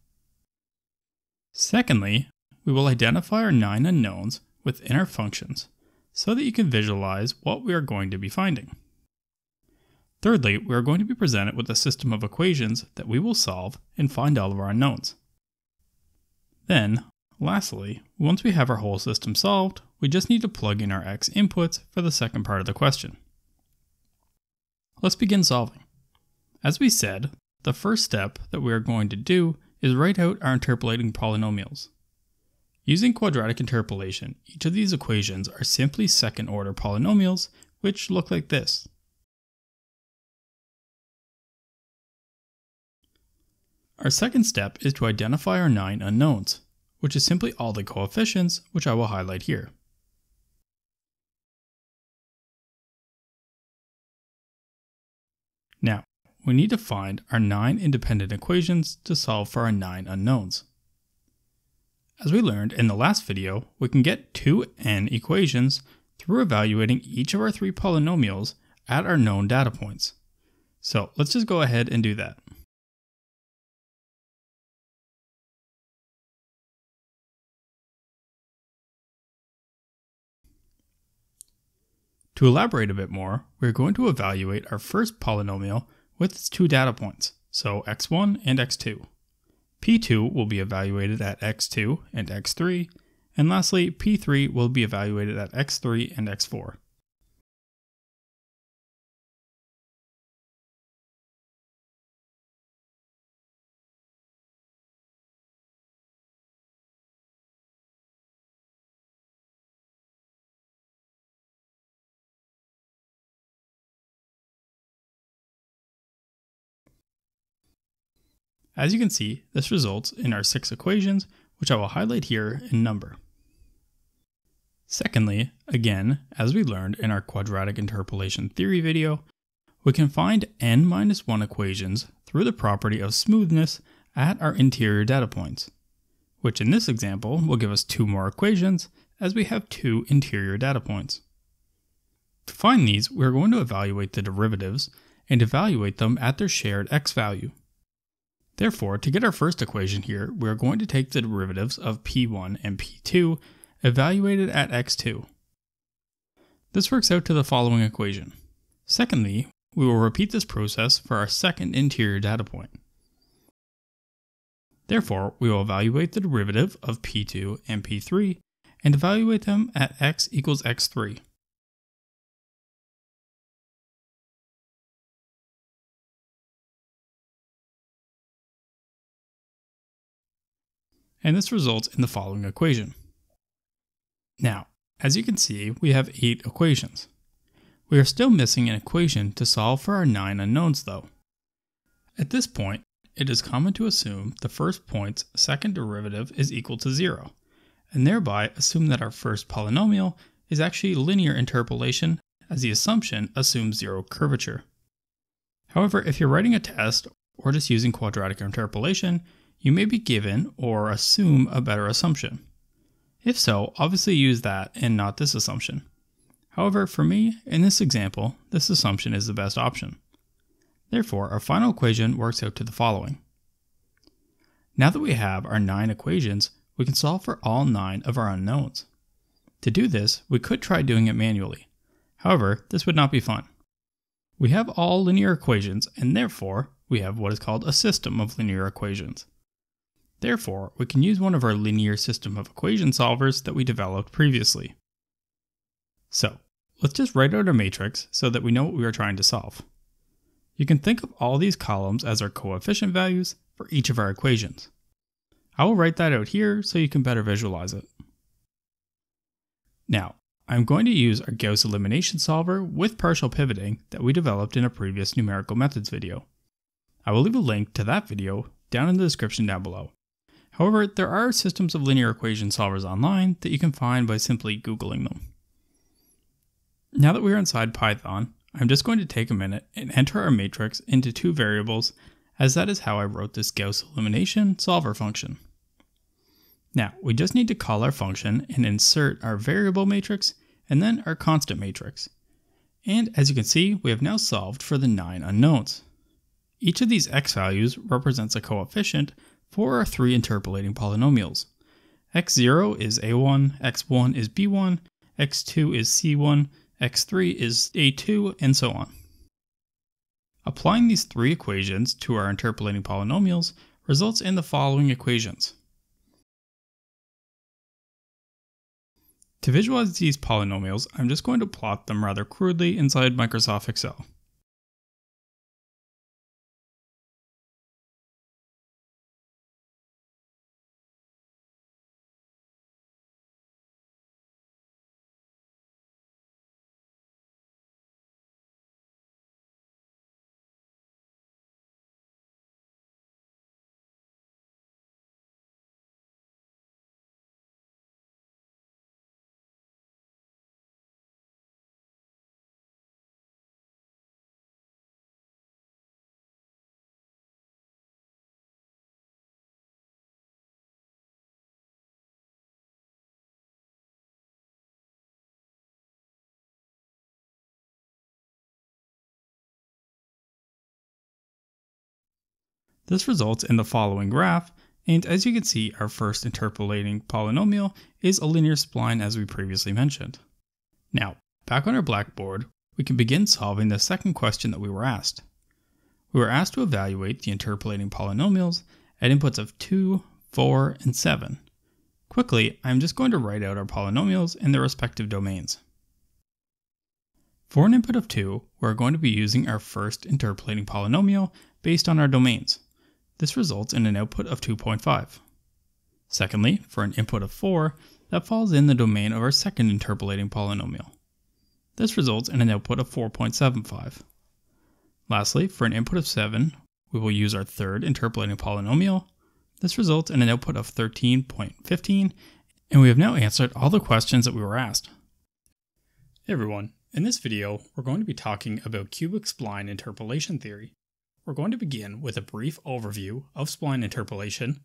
Secondly, we will identify our nine unknowns within our functions so that you can visualize what we are going to be finding. Thirdly, we are going to be presented with a system of equations that we will solve and find all of our unknowns. Then, lastly, once we have our whole system solved, we just need to plug in our x inputs for the second part of the question. Let's begin solving. As we said, the first step that we are going to do is write out our interpolating polynomials. Using quadratic interpolation, each of these equations are simply second order polynomials, which look like this. Our second step is to identify our nine unknowns, which is simply all the coefficients, which I will highlight here. Now, we need to find our nine independent equations to solve for our nine unknowns. As we learned in the last video, we can get 2n equations through evaluating each of our three polynomials at our known data points. So let's just go ahead and do that. To elaborate a bit more, we're going to evaluate our first polynomial with its two data points, so x1 and x2. P2 will be evaluated at x2 and x3, and lastly, P3 will be evaluated at x3 and x4. As you can see, this results in our six equations, which I will highlight here in number. Secondly, again, as we learned in our quadratic interpolation theory video, we can find n minus 1 equations through the property of smoothness at our interior data points, which in this example will give us two more equations as we have two interior data points. To find these, we're going to evaluate the derivatives and evaluate them at their shared x value. Therefore, to get our first equation here, we are going to take the derivatives of p1 and p2 evaluated at x2. This works out to the following equation. Secondly, we will repeat this process for our second interior data point. Therefore, we will evaluate the derivative of p2 and p3 and evaluate them at x equals x3. And this results in the following equation. Now, as you can see, we have 8 equations. We are still missing an equation to solve for our 9 unknowns though. At this point, it is common to assume the first point's second derivative is equal to 0, and thereby assume that our first polynomial is actually linear interpolation as the assumption assumes zero curvature. However, if you're writing a test or just using quadratic interpolation, you may be given or assume a better assumption. If so, obviously use that and not this assumption. However, for me, in this example, this assumption is the best option. Therefore, our final equation works out to the following. Now that we have our 9 equations, we can solve for all 9 of our unknowns. To do this, we could try doing it manually. However, this would not be fun. We have all linear equations, and therefore, we have what is called a system of linear equations. Therefore, we can use one of our linear system of equation solvers that we developed previously. So, let's just write out our matrix so that we know what we are trying to solve. You can think of all these columns as our coefficient values for each of our equations. I will write that out here so you can better visualize it. Now, I'm going to use our Gauss elimination solver with partial pivoting that we developed in a previous numerical methods video. I will leave a link to that video down in the description down below. However, there are systems of linear equation solvers online that you can find by simply Googling them. Now that we're inside Python, I'm just going to take a minute and enter our matrix into two variables as that is how I wrote this Gauss elimination solver function. Now, we just need to call our function and insert our variable matrix and then our constant matrix. And as you can see, we have now solved for the nine unknowns. Each of these x values represents a coefficient for our three interpolating polynomials. x0 is a1, x1 is b1, x2 is c1, x3 is a2, and so on. Applying these three equations to our interpolating polynomials results in the following equations. To visualize these polynomials, I'm just going to plot them rather crudely inside Microsoft Excel. This results in the following graph, and as you can see, our first interpolating polynomial is a linear spline as we previously mentioned. Now, back on our blackboard, we can begin solving the second question that we were asked. We were asked to evaluate the interpolating polynomials at inputs of 2, 4, and 7. Quickly, I'm just going to write out our polynomials in their respective domains. For an input of 2, we're going to be using our first interpolating polynomial based on our domains. This results in an output of 2.5. Secondly, for an input of 4, that falls in the domain of our second interpolating polynomial. This results in an output of 4.75. Lastly, for an input of 7, we will use our third interpolating polynomial. This results in an output of 13.15, and we have now answered all the questions that we were asked. Hey everyone, in this video, we're going to be talking about cubic spline interpolation theory. We're going to begin with a brief overview of spline interpolation,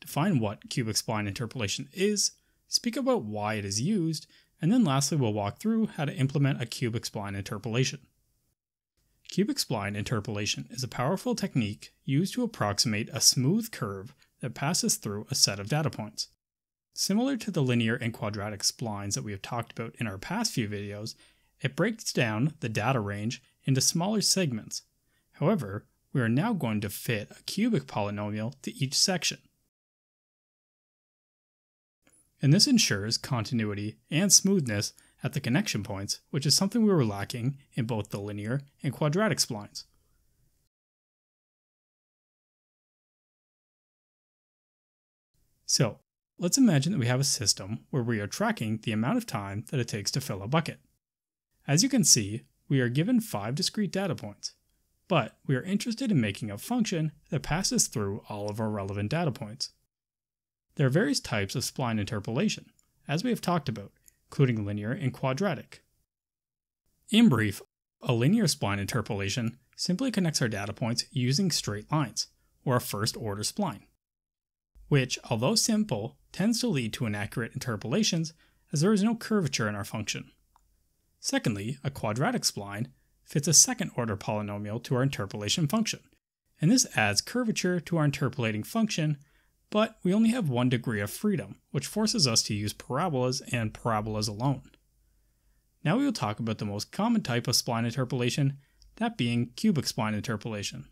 define what cubic spline interpolation is, speak about why it is used, and then lastly we'll walk through how to implement a cubic spline interpolation. Cubic spline interpolation is a powerful technique used to approximate a smooth curve that passes through a set of data points. Similar to the linear and quadratic splines that we have talked about in our past few videos, it breaks down the data range into smaller segments. However, we are now going to fit a cubic polynomial to each section and this ensures continuity and smoothness at the connection points, which is something we were lacking in both the linear and quadratic splines. So, let's imagine that we have a system where we are tracking the amount of time that it takes to fill a bucket. As you can see, we are given five discrete data points, but we are interested in making a function that passes through all of our relevant data points. There are various types of spline interpolation, as we have talked about, including linear and quadratic. In brief, a linear spline interpolation simply connects our data points using straight lines, or a first order spline, which, although simple, tends to lead to inaccurate interpolations as there is no curvature in our function. Secondly, a quadratic spline fits a second order polynomial to our interpolation function, and this adds curvature to our interpolating function but we only have one degree of freedom, which forces us to use parabolas and parabolas alone. Now we will talk about the most common type of spline interpolation, that being cubic spline interpolation.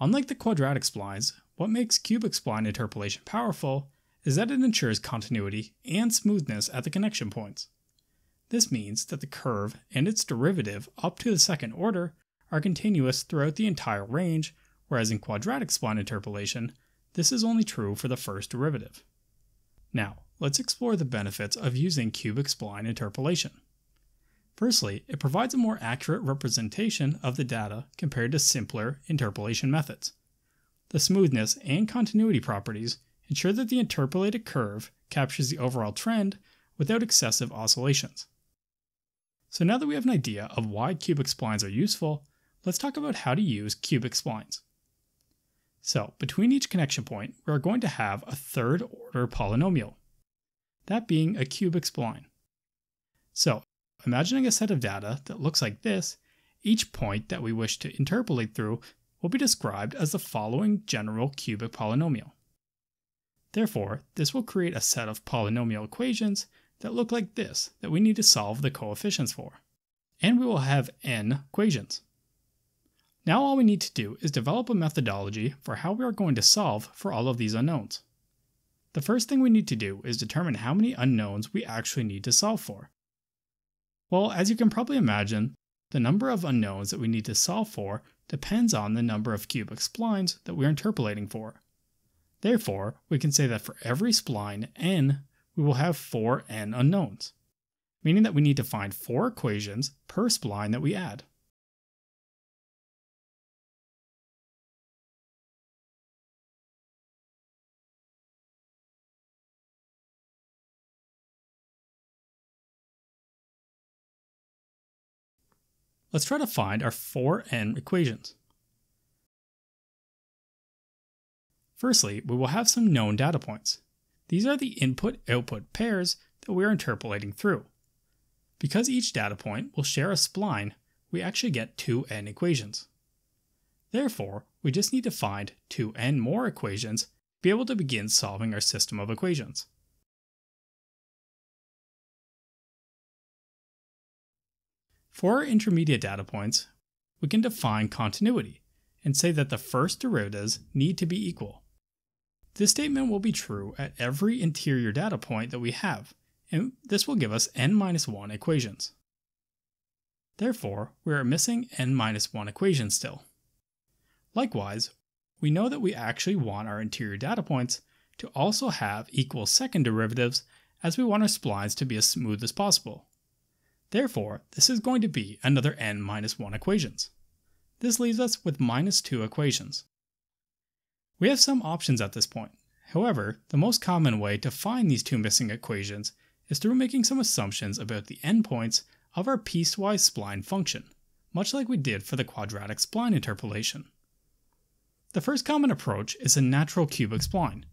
Unlike the quadratic splines, what makes cubic spline interpolation powerful is that it ensures continuity and smoothness at the connection points. This means that the curve and its derivative up to the second order are continuous throughout the entire range, whereas in quadratic spline interpolation, this is only true for the first derivative. Now, let's explore the benefits of using cubic spline interpolation. Firstly, it provides a more accurate representation of the data compared to simpler interpolation methods. The smoothness and continuity properties ensure that the interpolated curve captures the overall trend without excessive oscillations. So now that we have an idea of why cubic splines are useful, let's talk about how to use cubic splines. So between each connection point, we are going to have a third order polynomial, that being a cubic spline. So imagining a set of data that looks like this, each point that we wish to interpolate through will be described as the following general cubic polynomial. Therefore, this will create a set of polynomial equations that look like this that we need to solve the coefficients for. And we will have n equations. Now all we need to do is develop a methodology for how we are going to solve for all of these unknowns. The first thing we need to do is determine how many unknowns we actually need to solve for. Well, as you can probably imagine, the number of unknowns that we need to solve for depends on the number of cubic splines that we are interpolating for. Therefore, we can say that for every spline n, we will have 4 n unknowns, meaning that we need to find 4 equations per spline that we add. Let's try to find our 4n equations. Firstly, we will have some known data points. These are the input-output pairs that we are interpolating through. Because each data point will share a spline, we actually get 2n equations. Therefore, we just need to find 2n more equations to be able to begin solving our system of equations. For our intermediate data points, we can define continuity and say that the first derivatives need to be equal. This statement will be true at every interior data point that we have, and this will give us n-1 equations. Therefore, we are missing n-1 equations still. Likewise, we know that we actually want our interior data points to also have equal second derivatives as we want our splines to be as smooth as possible. Therefore, this is going to be another n-1 equations. This leaves us with minus 2 equations. We have some options at this point. However, the most common way to find these two missing equations is through making some assumptions about the endpoints of our piecewise spline function, much like we did for the quadratic spline interpolation. The first common approach is a natural cubic spline,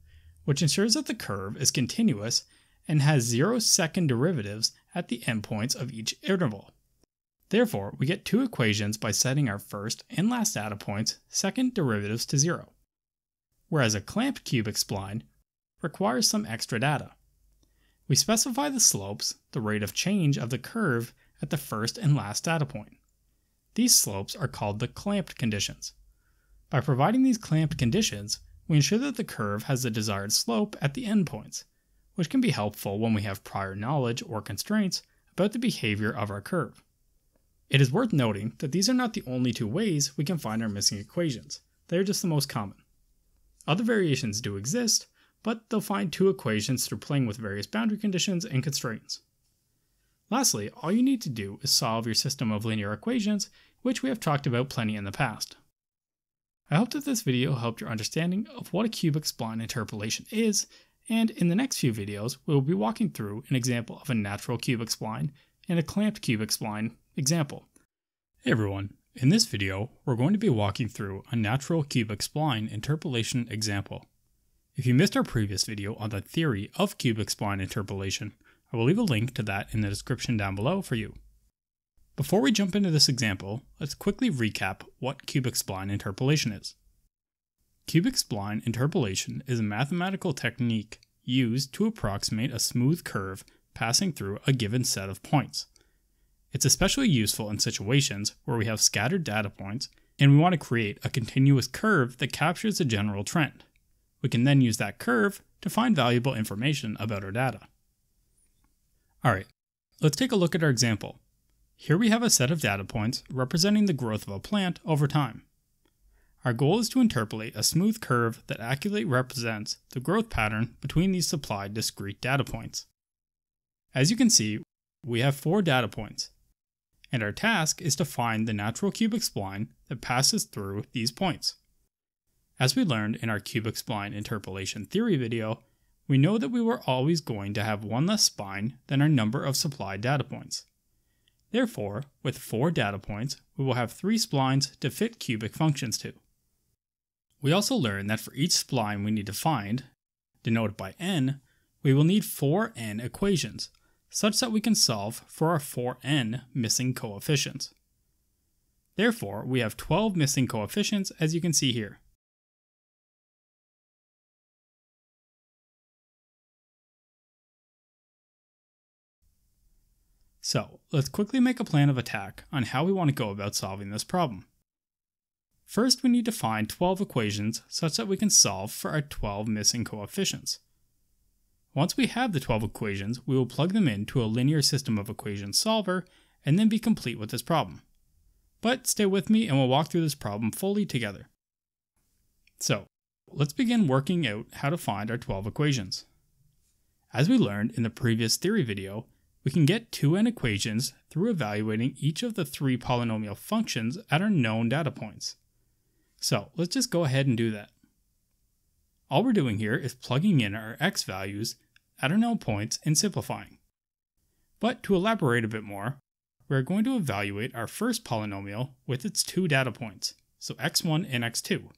which ensures that the curve is continuous and has zero second derivatives at the endpoints of each interval. Therefore, we get two equations by setting our first and last data points' second derivatives to zero, whereas a clamped cubic spline requires some extra data. We specify the slopes, the rate of change of the curve at the first and last data point. These slopes are called the clamped conditions. By providing these clamped conditions, we ensure that the curve has the desired slope at the endpoints, which can be helpful when we have prior knowledge or constraints about the behavior of our curve. It is worth noting that these are not the only two ways we can find our missing equations, they are just the most common. Other variations do exist, but they'll find two equations through playing with various boundary conditions and constraints. Lastly, all you need to do is solve your system of linear equations, which we have talked about plenty in the past. I hope that this video helped your understanding of what a cubic spline interpolation is, and in the next few videos we will be walking through an example of a natural cubic spline and a clamped cubic spline example. Hey everyone, in this video we're going to be walking through a natural cubic spline interpolation example. If you missed our previous video on the theory of cubic spline interpolation, I will leave a link to that in the description down below for you. Before we jump into this example, let's quickly recap what cubic spline interpolation is. Cubic spline interpolation is a mathematical technique used to approximate a smooth curve passing through a given set of points. It's especially useful in situations where we have scattered data points and we want to create a continuous curve that captures the general trend. We can then use that curve to find valuable information about our data. Alright, let's take a look at our example. Here we have a set of data points representing the growth of a plant over time. Our goal is to interpolate a smooth curve that accurately represents the growth pattern between these supplied discrete data points. As you can see, we have four data points, and our task is to find the natural cubic spline that passes through these points. As we learned in our cubic spline interpolation theory video, we know that we were always going to have one less spline than our number of supplied data points. Therefore, with four data points, we will have three splines to fit cubic functions to. We also learned that for each spline we need to find, denoted by n, we will need 4n equations, such that we can solve for our 4n missing coefficients. Therefore, we have 12 missing coefficients as you can see here. So, let's quickly make a plan of attack on how we want to go about solving this problem. First, we need to find 12 equations such that we can solve for our 12 missing coefficients. Once we have the 12 equations, we will plug them into a linear system of equations solver and then be complete with this problem. But stay with me and we'll walk through this problem fully together. So, let's begin working out how to find our 12 equations. As we learned in the previous theory video, we can get 2n equations through evaluating each of the three polynomial functions at our known data points. So let's just go ahead and do that. All we're doing here is plugging in our x values at our known points and simplifying. But to elaborate a bit more, we're going to evaluate our first polynomial with its two data points, so x1 and x2.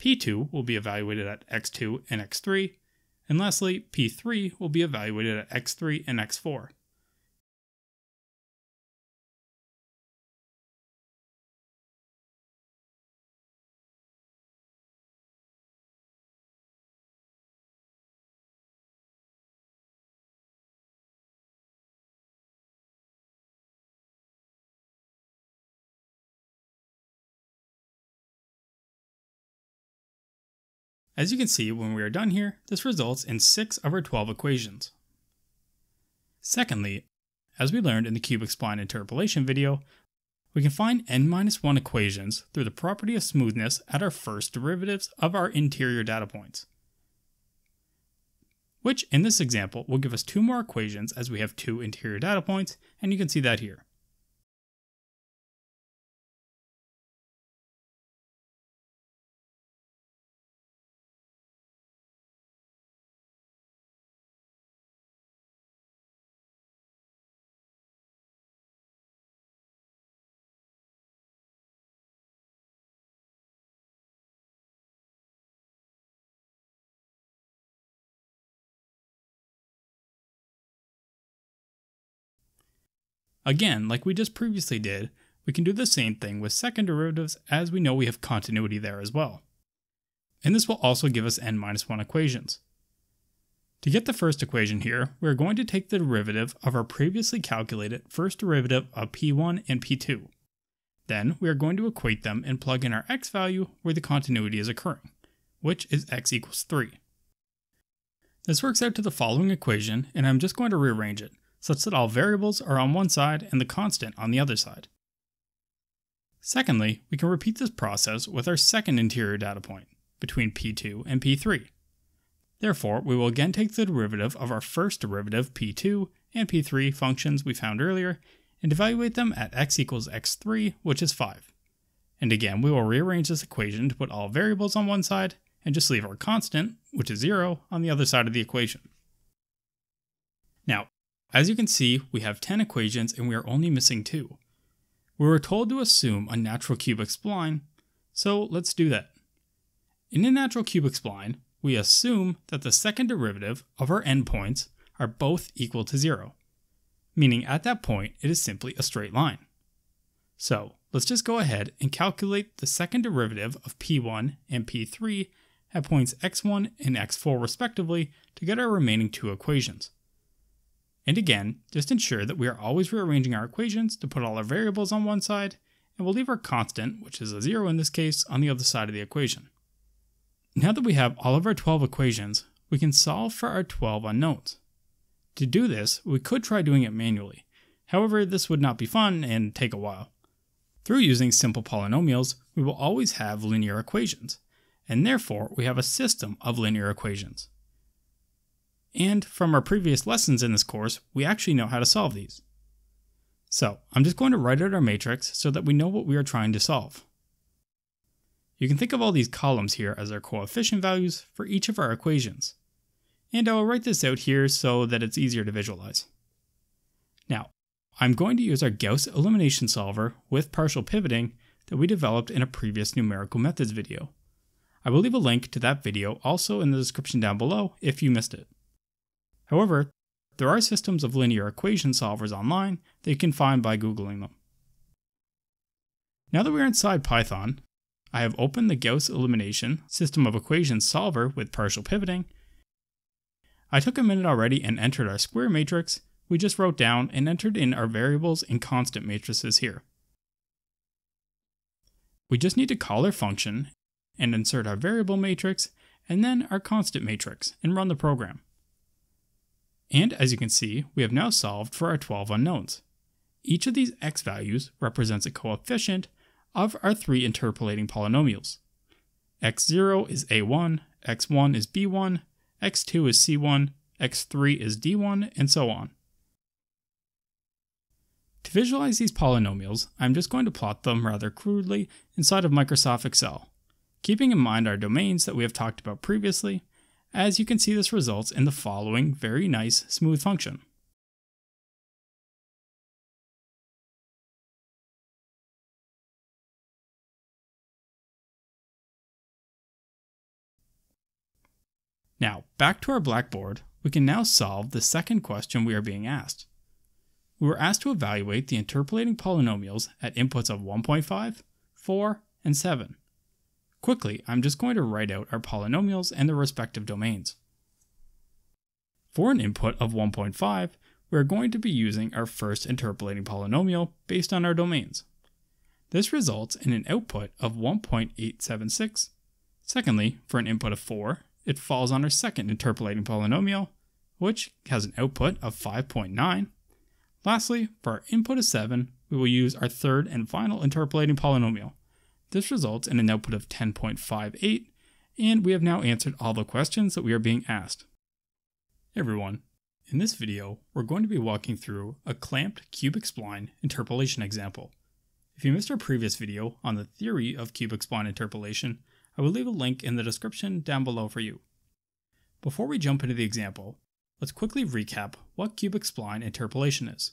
p2 will be evaluated at x2 and x3, and lastly, p3 will be evaluated at x3 and x4. As you can see, when we are done here, this results in 6 of our 12 equations. Secondly, as we learned in the cubic spline interpolation video, we can find n-1 equations through the property of smoothness at our first derivatives of our interior data points. Which, in this example, will give us two more equations as we have two interior data points, and you can see that here. Again, like we just previously did, we can do the same thing with second derivatives as we know we have continuity there as well. And this will also give us n-1 equations. To get the first equation here, we are going to take the derivative of our previously calculated first derivative of p1 and p2. Then we are going to equate them and plug in our x value where the continuity is occurring, which is x equals 3. This works out to the following equation, and I'm just going to rearrange it such that all variables are on one side and the constant on the other side. Secondly, we can repeat this process with our second interior data point, between p2 and p3. Therefore, we will again take the derivative of our first derivative p2 and p3 functions we found earlier and evaluate them at x equals x3, which is 5. And again, we will rearrange this equation to put all variables on one side and just leave our constant, which is 0, on the other side of the equation. Now, as you can see, we have 10 equations and we are only missing 2. We were told to assume a natural cubic spline, so let's do that. In a natural cubic spline, we assume that the second derivative of our endpoints are both equal to 0, meaning at that point it is simply a straight line. So let's just go ahead and calculate the second derivative of p1 and p3 at points x1 and x4 respectively to get our remaining two equations. And again, just ensure that we are always rearranging our equations to put all our variables on one side, and we'll leave our constant, which is a zero in this case, on the other side of the equation. Now that we have all of our 12 equations, we can solve for our 12 unknowns. To do this, we could try doing it manually. However, this would not be fun and take a while. Through using simple polynomials, we will always have linear equations, and therefore we have a system of linear equations. And from our previous lessons in this course, we actually know how to solve these. So I'm just going to write out our matrix so that we know what we are trying to solve. You can think of all these columns here as our coefficient values for each of our equations. And I will write this out here so that it's easier to visualize. Now, I'm going to use our Gauss elimination solver with partial pivoting that we developed in a previous numerical methods video. I will leave a link to that video also in the description down below if you missed it. However, there are systems of linear equation solvers online that you can find by Googling them. Now that we're inside Python, I have opened the Gauss elimination system of equations solver with partial pivoting. I took a minute already and entered our square matrix we just wrote down and entered in our variables and constant matrices here. We just need to call our function and insert our variable matrix and then our constant matrix and run the program. And as you can see, we have now solved for our 12 unknowns. Each of these x values represents a coefficient of our three interpolating polynomials. x0 is a1, x1 is b1, x2 is c1, x3 is d1, and so on. To visualize these polynomials, I'm just going to plot them rather crudely inside of Microsoft Excel, keeping in mind our domains that we have talked about previously, as you can see, this results in the following very nice smooth function. Now, back to our blackboard, we can now solve the second question we are being asked. We were asked to evaluate the interpolating polynomials at inputs of 1.5, 4, and 7. Quickly, I'm just going to write out our polynomials and their respective domains. For an input of 1.5, we're going to be using our first interpolating polynomial based on our domains. This results in an output of 1.876, Secondly, for an input of 4, it falls on our second interpolating polynomial, which has an output of 5.9. Lastly, for our input of 7, we will use our third and final interpolating polynomial. This results in an output of 10.58, and we have now answered all the questions that we are being asked. Everyone, in this video, we're going to be walking through a clamped cubic spline interpolation example. If you missed our previous video on the theory of cubic spline interpolation, I will leave a link in the description down below for you. Before we jump into the example, let's quickly recap what cubic spline interpolation is.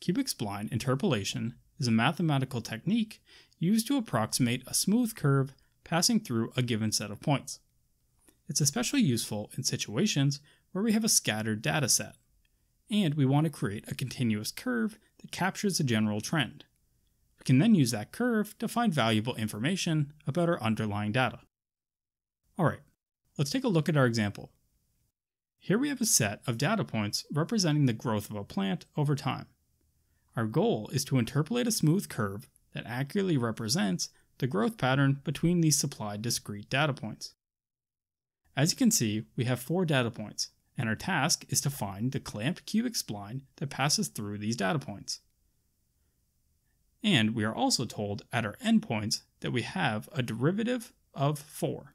Cubic spline interpolation is a mathematical technique used to approximate a smooth curve passing through a given set of points. It's especially useful in situations where we have a scattered data set, and we want to create a continuous curve that captures a general trend. We can then use that curve to find valuable information about our underlying data. Alright, let's take a look at our example. Here we have a set of data points representing the growth of a plant over time. Our goal is to interpolate a smooth curve that accurately represents the growth pattern between these supplied discrete data points. As you can see, we have four data points, and our task is to find the clamp cubic spline that passes through these data points. And we are also told at our endpoints that we have a derivative of 4.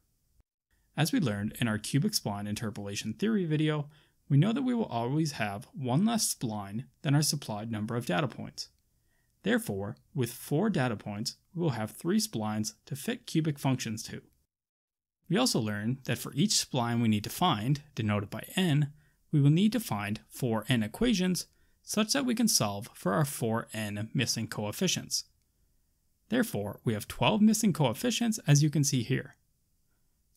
As we learned in our cubic spline interpolation theory video, we know that we will always have one less spline than our supplied number of data points. Therefore, with 4 data points, we will have 3 splines to fit cubic functions to. We also learned that for each spline we need to find, denoted by n, we will need to find 4n equations such that we can solve for our 4n missing coefficients. Therefore, we have 12 missing coefficients as you can see here.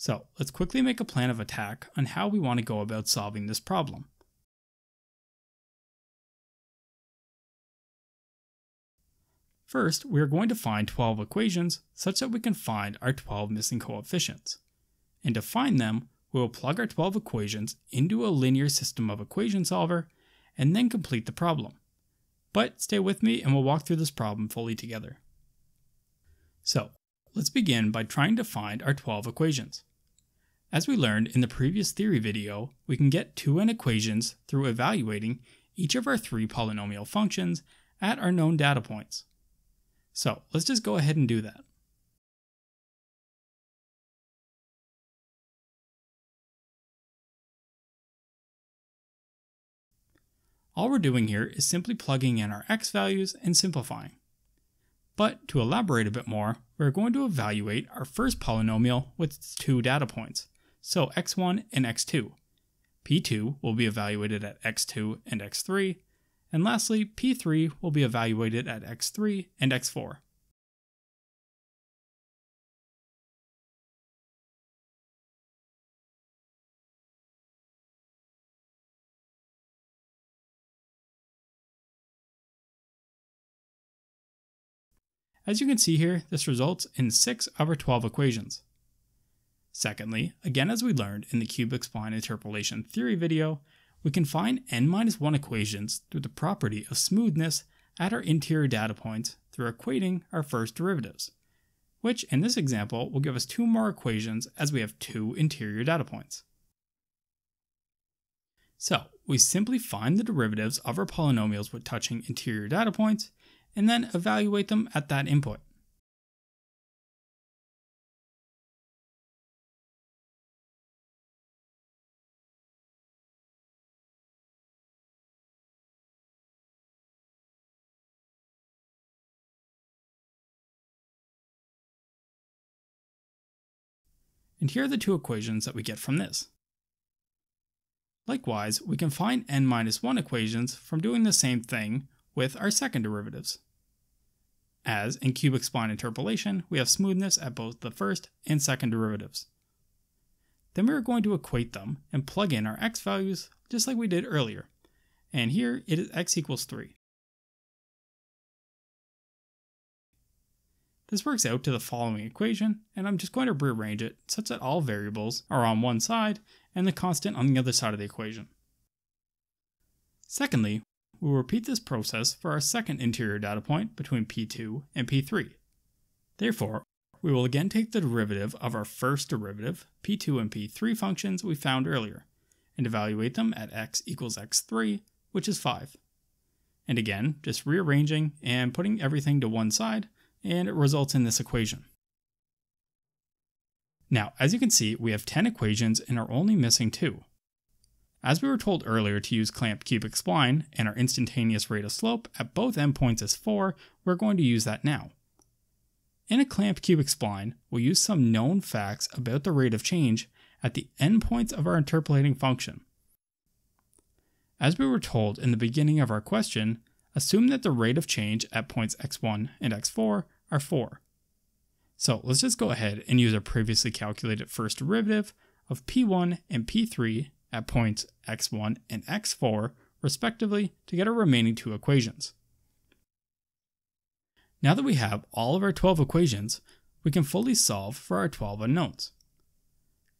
So let's quickly make a plan of attack on how we want to go about solving this problem. First, we are going to find 12 equations such that we can find our 12 missing coefficients. And to find them, we will plug our 12 equations into a linear system of equation solver and then complete the problem. But stay with me and we'll walk through this problem fully together. So, let's begin by trying to find our 12 equations. As we learned in the previous theory video, we can get 2n equations through evaluating each of our three polynomial functions at our known data points. So let's just go ahead and do that. All we're doing here is simply plugging in our x values and simplifying. But to elaborate a bit more, we're going to evaluate our first polynomial with its two data points, so x1 and x2. p2 will be evaluated at x2 and x3, and lastly, P3 will be evaluated at X3 and X4. As you can see here, this results in 6 of our 12 equations. Secondly, again as we learned in the cubic spline interpolation theory video, we can find n-1 equations through the property of smoothness at our interior data points through equating our first derivatives, which in this example will give us two more equations as we have two interior data points. So, we simply find the derivatives of our polynomials with touching interior data points, and then evaluate them at that input. And here are the two equations that we get from this. Likewise, we can find n minus 1 equations from doing the same thing with our second derivatives. As in cubic spline interpolation, we have smoothness at both the first and second derivatives. Then we are going to equate them and plug in our x values just like we did earlier. And here it is x equals 3. This works out to the following equation, and I'm just going to rearrange it such that all variables are on one side and the constant on the other side of the equation. Secondly, we'll repeat this process for our second interior data point between P2 and P3. Therefore, we will again take the derivative of our first derivative, p2 and p3 functions we found earlier, and evaluate them at x equals x3, which is 5. And again, just rearranging and putting everything to one side, and it results in this equation. Now, as you can see, we have 10 equations and are only missing 2. As we were told earlier to use clamped cubic spline and our instantaneous rate of slope at both endpoints is 4, we're going to use that now. In a clamped cubic spline, we'll use some known facts about the rate of change at the endpoints of our interpolating function. As we were told in the beginning of our question, assume that the rate of change at points x1 and x4 are 4. So let's just go ahead and use our previously calculated first derivative of p1 and p3 at points x1 and x4 respectively to get our remaining two equations. Now that we have all of our 12 equations, we can fully solve for our 12 unknowns.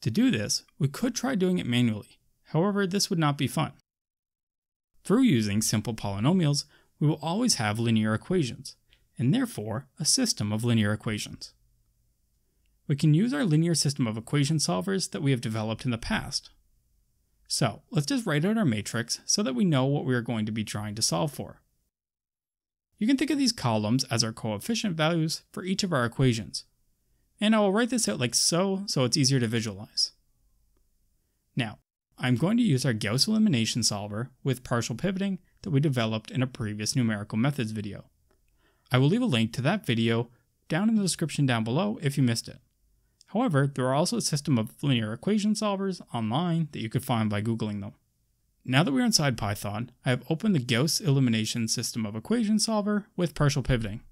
To do this, we could try doing it manually, however this would not be fun. Through using simple polynomials, we will always have linear equations, and therefore a system of linear equations. We can use our linear system of equation solvers that we have developed in the past. So let's just write out our matrix so that we know what we are going to be trying to solve for. You can think of these columns as our coefficient values for each of our equations. And I will write this out like so, so it's easier to visualize. Now, I'm going to use our Gauss elimination solver with partial pivoting that we developed in a previous numerical methods video. I will leave a link to that video down in the description down below if you missed it. However, there are also a system of linear equation solvers online that you could find by Googling them. Now that we're inside Python, I have opened the Gauss elimination system of equation solver with partial pivoting.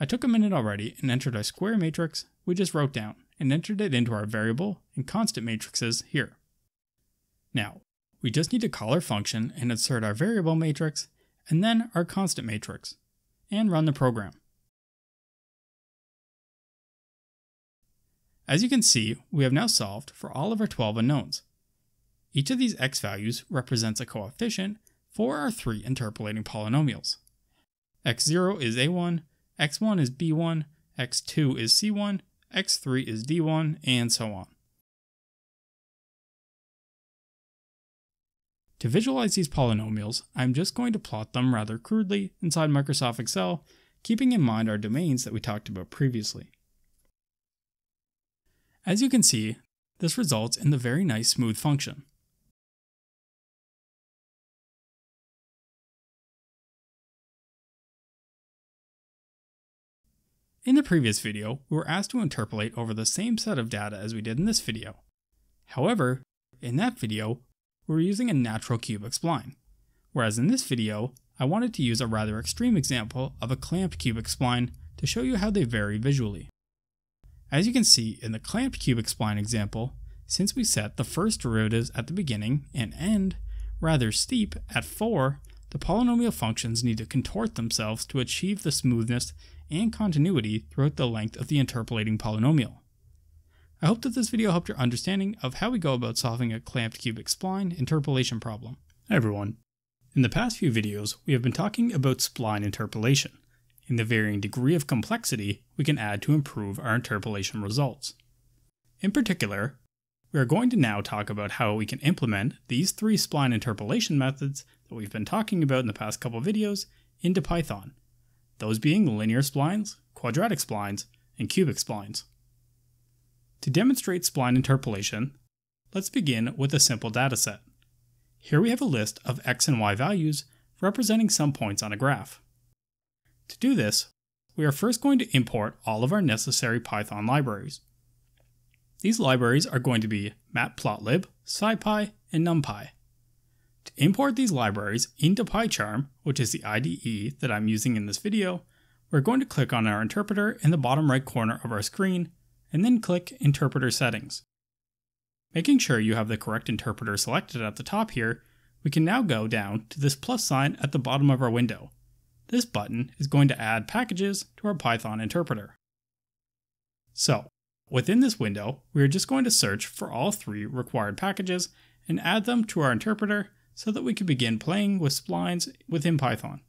I took a minute already and entered a square matrix we just wrote down and entered it into our variable and constant matrices here. Now, we just need to call our function and insert our variable matrix and then our constant matrix and run the program. As you can see, we have now solved for all of our 12 unknowns. Each of these x values represents a coefficient for our three interpolating polynomials. x0 is a1, x1 is b1, x2 is c1, x3 is d1, and so on. To visualize these polynomials, I'm just going to plot them rather crudely inside Microsoft Excel, keeping in mind our domains that we talked about previously. As you can see, this results in the very nice smooth function. In the previous video, we were asked to interpolate over the same set of data as we did in this video. However, in that video, we were using a natural cubic spline, whereas in this video, I wanted to use a rather extreme example of a clamped cubic spline to show you how they vary visually. As you can see in the clamped cubic spline example, since we set the first derivatives at the beginning and end rather steep at 4, the polynomial functions need to contort themselves to achieve the smoothness and continuity throughout the length of the interpolating polynomial. I hope that this video helped your understanding of how we go about solving a clamped cubic spline interpolation problem. Hi everyone. In the past few videos, we have been talking about spline interpolation, and the varying degree of complexity we can add to improve our interpolation results. In particular, we are going to now talk about how we can implement these three spline interpolation methods that we've been talking about in the past couple videos into Python, those being linear splines, quadratic splines, and cubic splines. To demonstrate spline interpolation, let's begin with a simple dataset. Here we have a list of x and y values representing some points on a graph. To do this, we are first going to import all of our necessary Python libraries. These libraries are going to be matplotlib, scipy, and numpy. To import these libraries into PyCharm, which is the IDE that I'm using in this video, we're going to click on our interpreter in the bottom right corner of our screen, and then click Interpreter Settings. Making sure you have the correct interpreter selected at the top here, we can now go down to this plus sign at the bottom of our window. This button is going to add packages to our Python interpreter. So, within this window, we are just going to search for all three required packages and add them to our interpreter so that we can begin playing with splines within Python.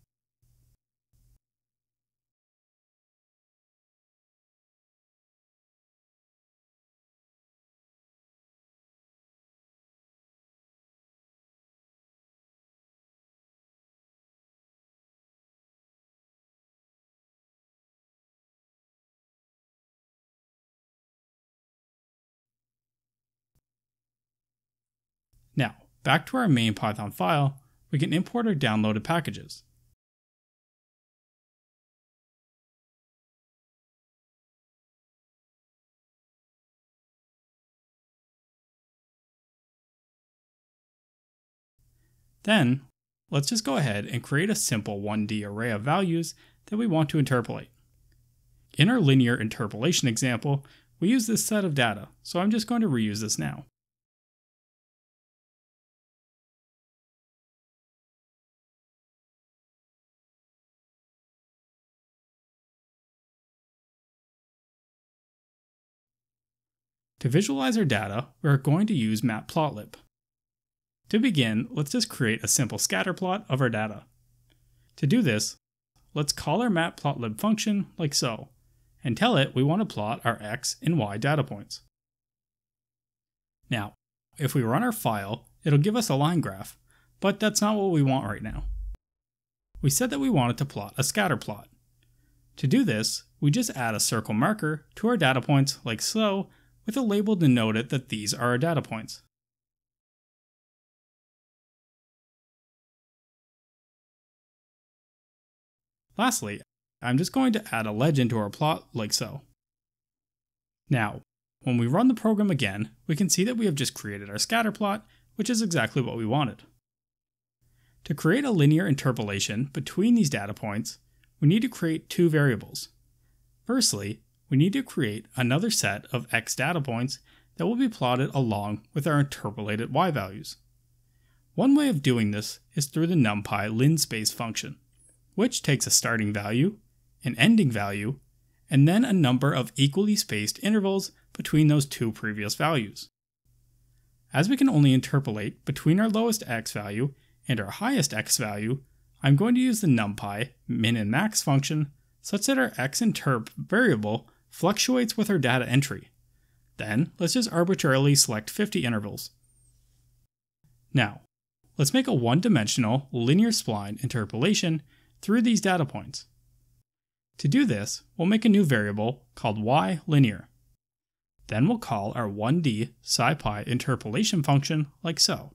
Back to our main Python file, we can import our downloaded packages. Then, let's just go ahead and create a simple 1D array of values that we want to interpolate. In our linear interpolation example, we use this set of data, so I'm just going to reuse this now. To visualize our data, we are going to use matplotlib. To begin, let's just create a simple scatter plot of our data. To do this, let's call our matplotlib function like so, and tell it we want to plot our x and y data points. Now, if we run our file, it'll give us a line graph, but that's not what we want right now. We said that we wanted to plot a scatter plot. To do this, we just add a circle marker to our data points like so, with a label to note it that these are our data points. Lastly, I'm just going to add a legend to our plot like so. Now, when we run the program again, we can see that we have just created our scatter plot, which is exactly what we wanted. To create a linear interpolation between these data points, we need to create two variables. Firstly, we need to create another set of x data points that will be plotted along with our interpolated y values. One way of doing this is through the numpy linspace function which takes a starting value, an ending value, and then a number of equally spaced intervals between those two previous values. As we can only interpolate between our lowest x value and our highest x value, I'm going to use the numpy min and max function such that our xinterp variable fluctuates with our data entry. Then, let's just arbitrarily select 50 intervals. Now, let's make a one-dimensional linear spline interpolation through these data points. To do this, we'll make a new variable called yLinear. Then we'll call our 1D SciPy interpolation function like so,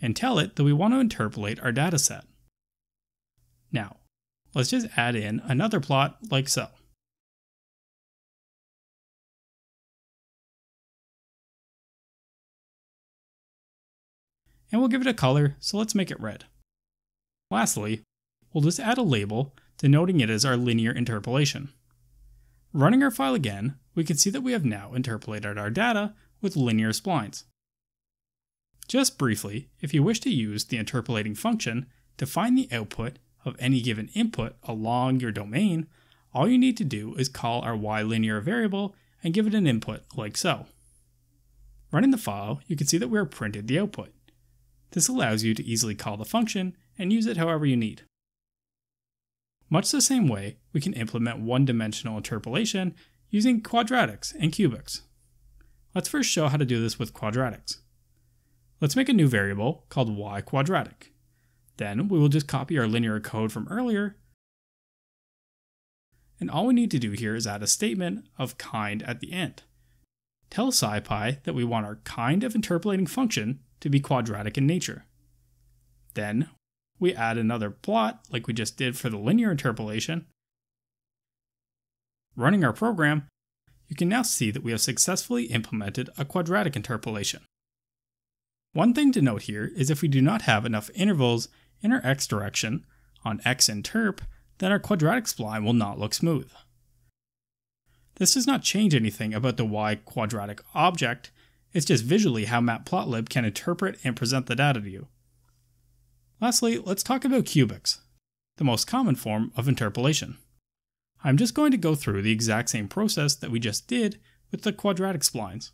and tell it that we want to interpolate our dataset. Now, let's just add in another plot like so. And we'll give it a color, so let's make it red. Lastly, we'll just add a label denoting it as our linear interpolation. Running our file again, we can see that we have now interpolated our data with linear splines. Just briefly, if you wish to use the interpolating function to find the output of any given input along your domain, all you need to do is call our yLinear variable and give it an input like so. Running the file, you can see that we are printed the output. This allows you to easily call the function and use it however you need. Much the same way, we can implement one-dimensional interpolation using quadratics and cubics. Let's first show how to do this with quadratics. Let's make a new variable called y quadratic. Then we will just copy our linear code from earlier, and all we need to do here is add a statement of kind at the end. Tell SciPy that we want our kind of interpolating function to be quadratic in nature. Then we add another plot like we just did for the linear interpolation. Running our program, you can now see that we have successfully implemented a quadratic interpolation. One thing to note here is if we do not have enough intervals in our x direction on xinterp, then our quadratic spline will not look smooth. This does not change anything about the y quadratic object, it's just visually how matplotlib can interpret and present the data to you. Lastly, let's talk about cubics, the most common form of interpolation. I'm just going to go through the exact same process that we just did with the quadratic splines.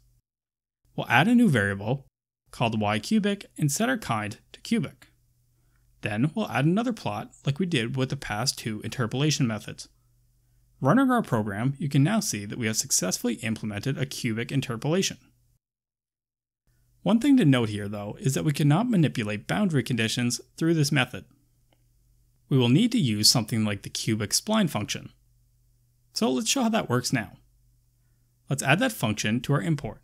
We'll add a new variable called yCubic and set our kind to cubic. Then we'll add another plot like we did with the past two interpolation methods. Running our program, you can now see that we have successfully implemented a cubic interpolation. One thing to note here, though, is that we cannot manipulate boundary conditions through this method. We will need to use something like the cubic spline function. So let's show how that works now. Let's add that function to our import.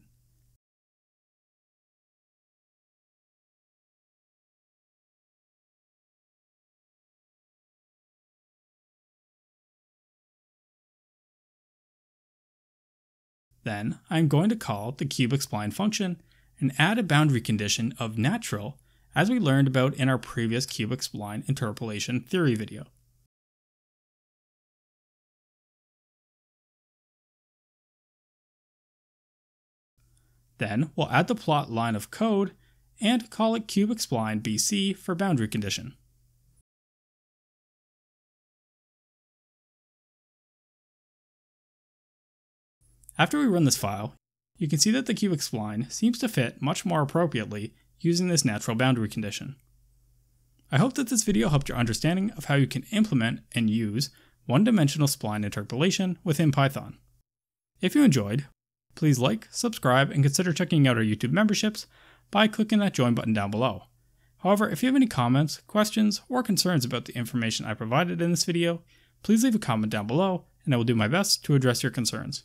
Then I'm going to call the cubic spline function and add a boundary condition of natural as we learned about in our previous cubic cubexpline interpolation theory video. Then we'll add the plot line of code and call it cubic cubexpline BC for boundary condition. After we run this file, you can see that the cubic spline seems to fit much more appropriately using this natural boundary condition. I hope that this video helped your understanding of how you can implement and use one-dimensional spline interpolation within Python. If you enjoyed, please like, subscribe, and consider checking out our YouTube memberships by clicking that join button down below. However, if you have any comments, questions, or concerns about the information I provided in this video, please leave a comment down below and I will do my best to address your concerns.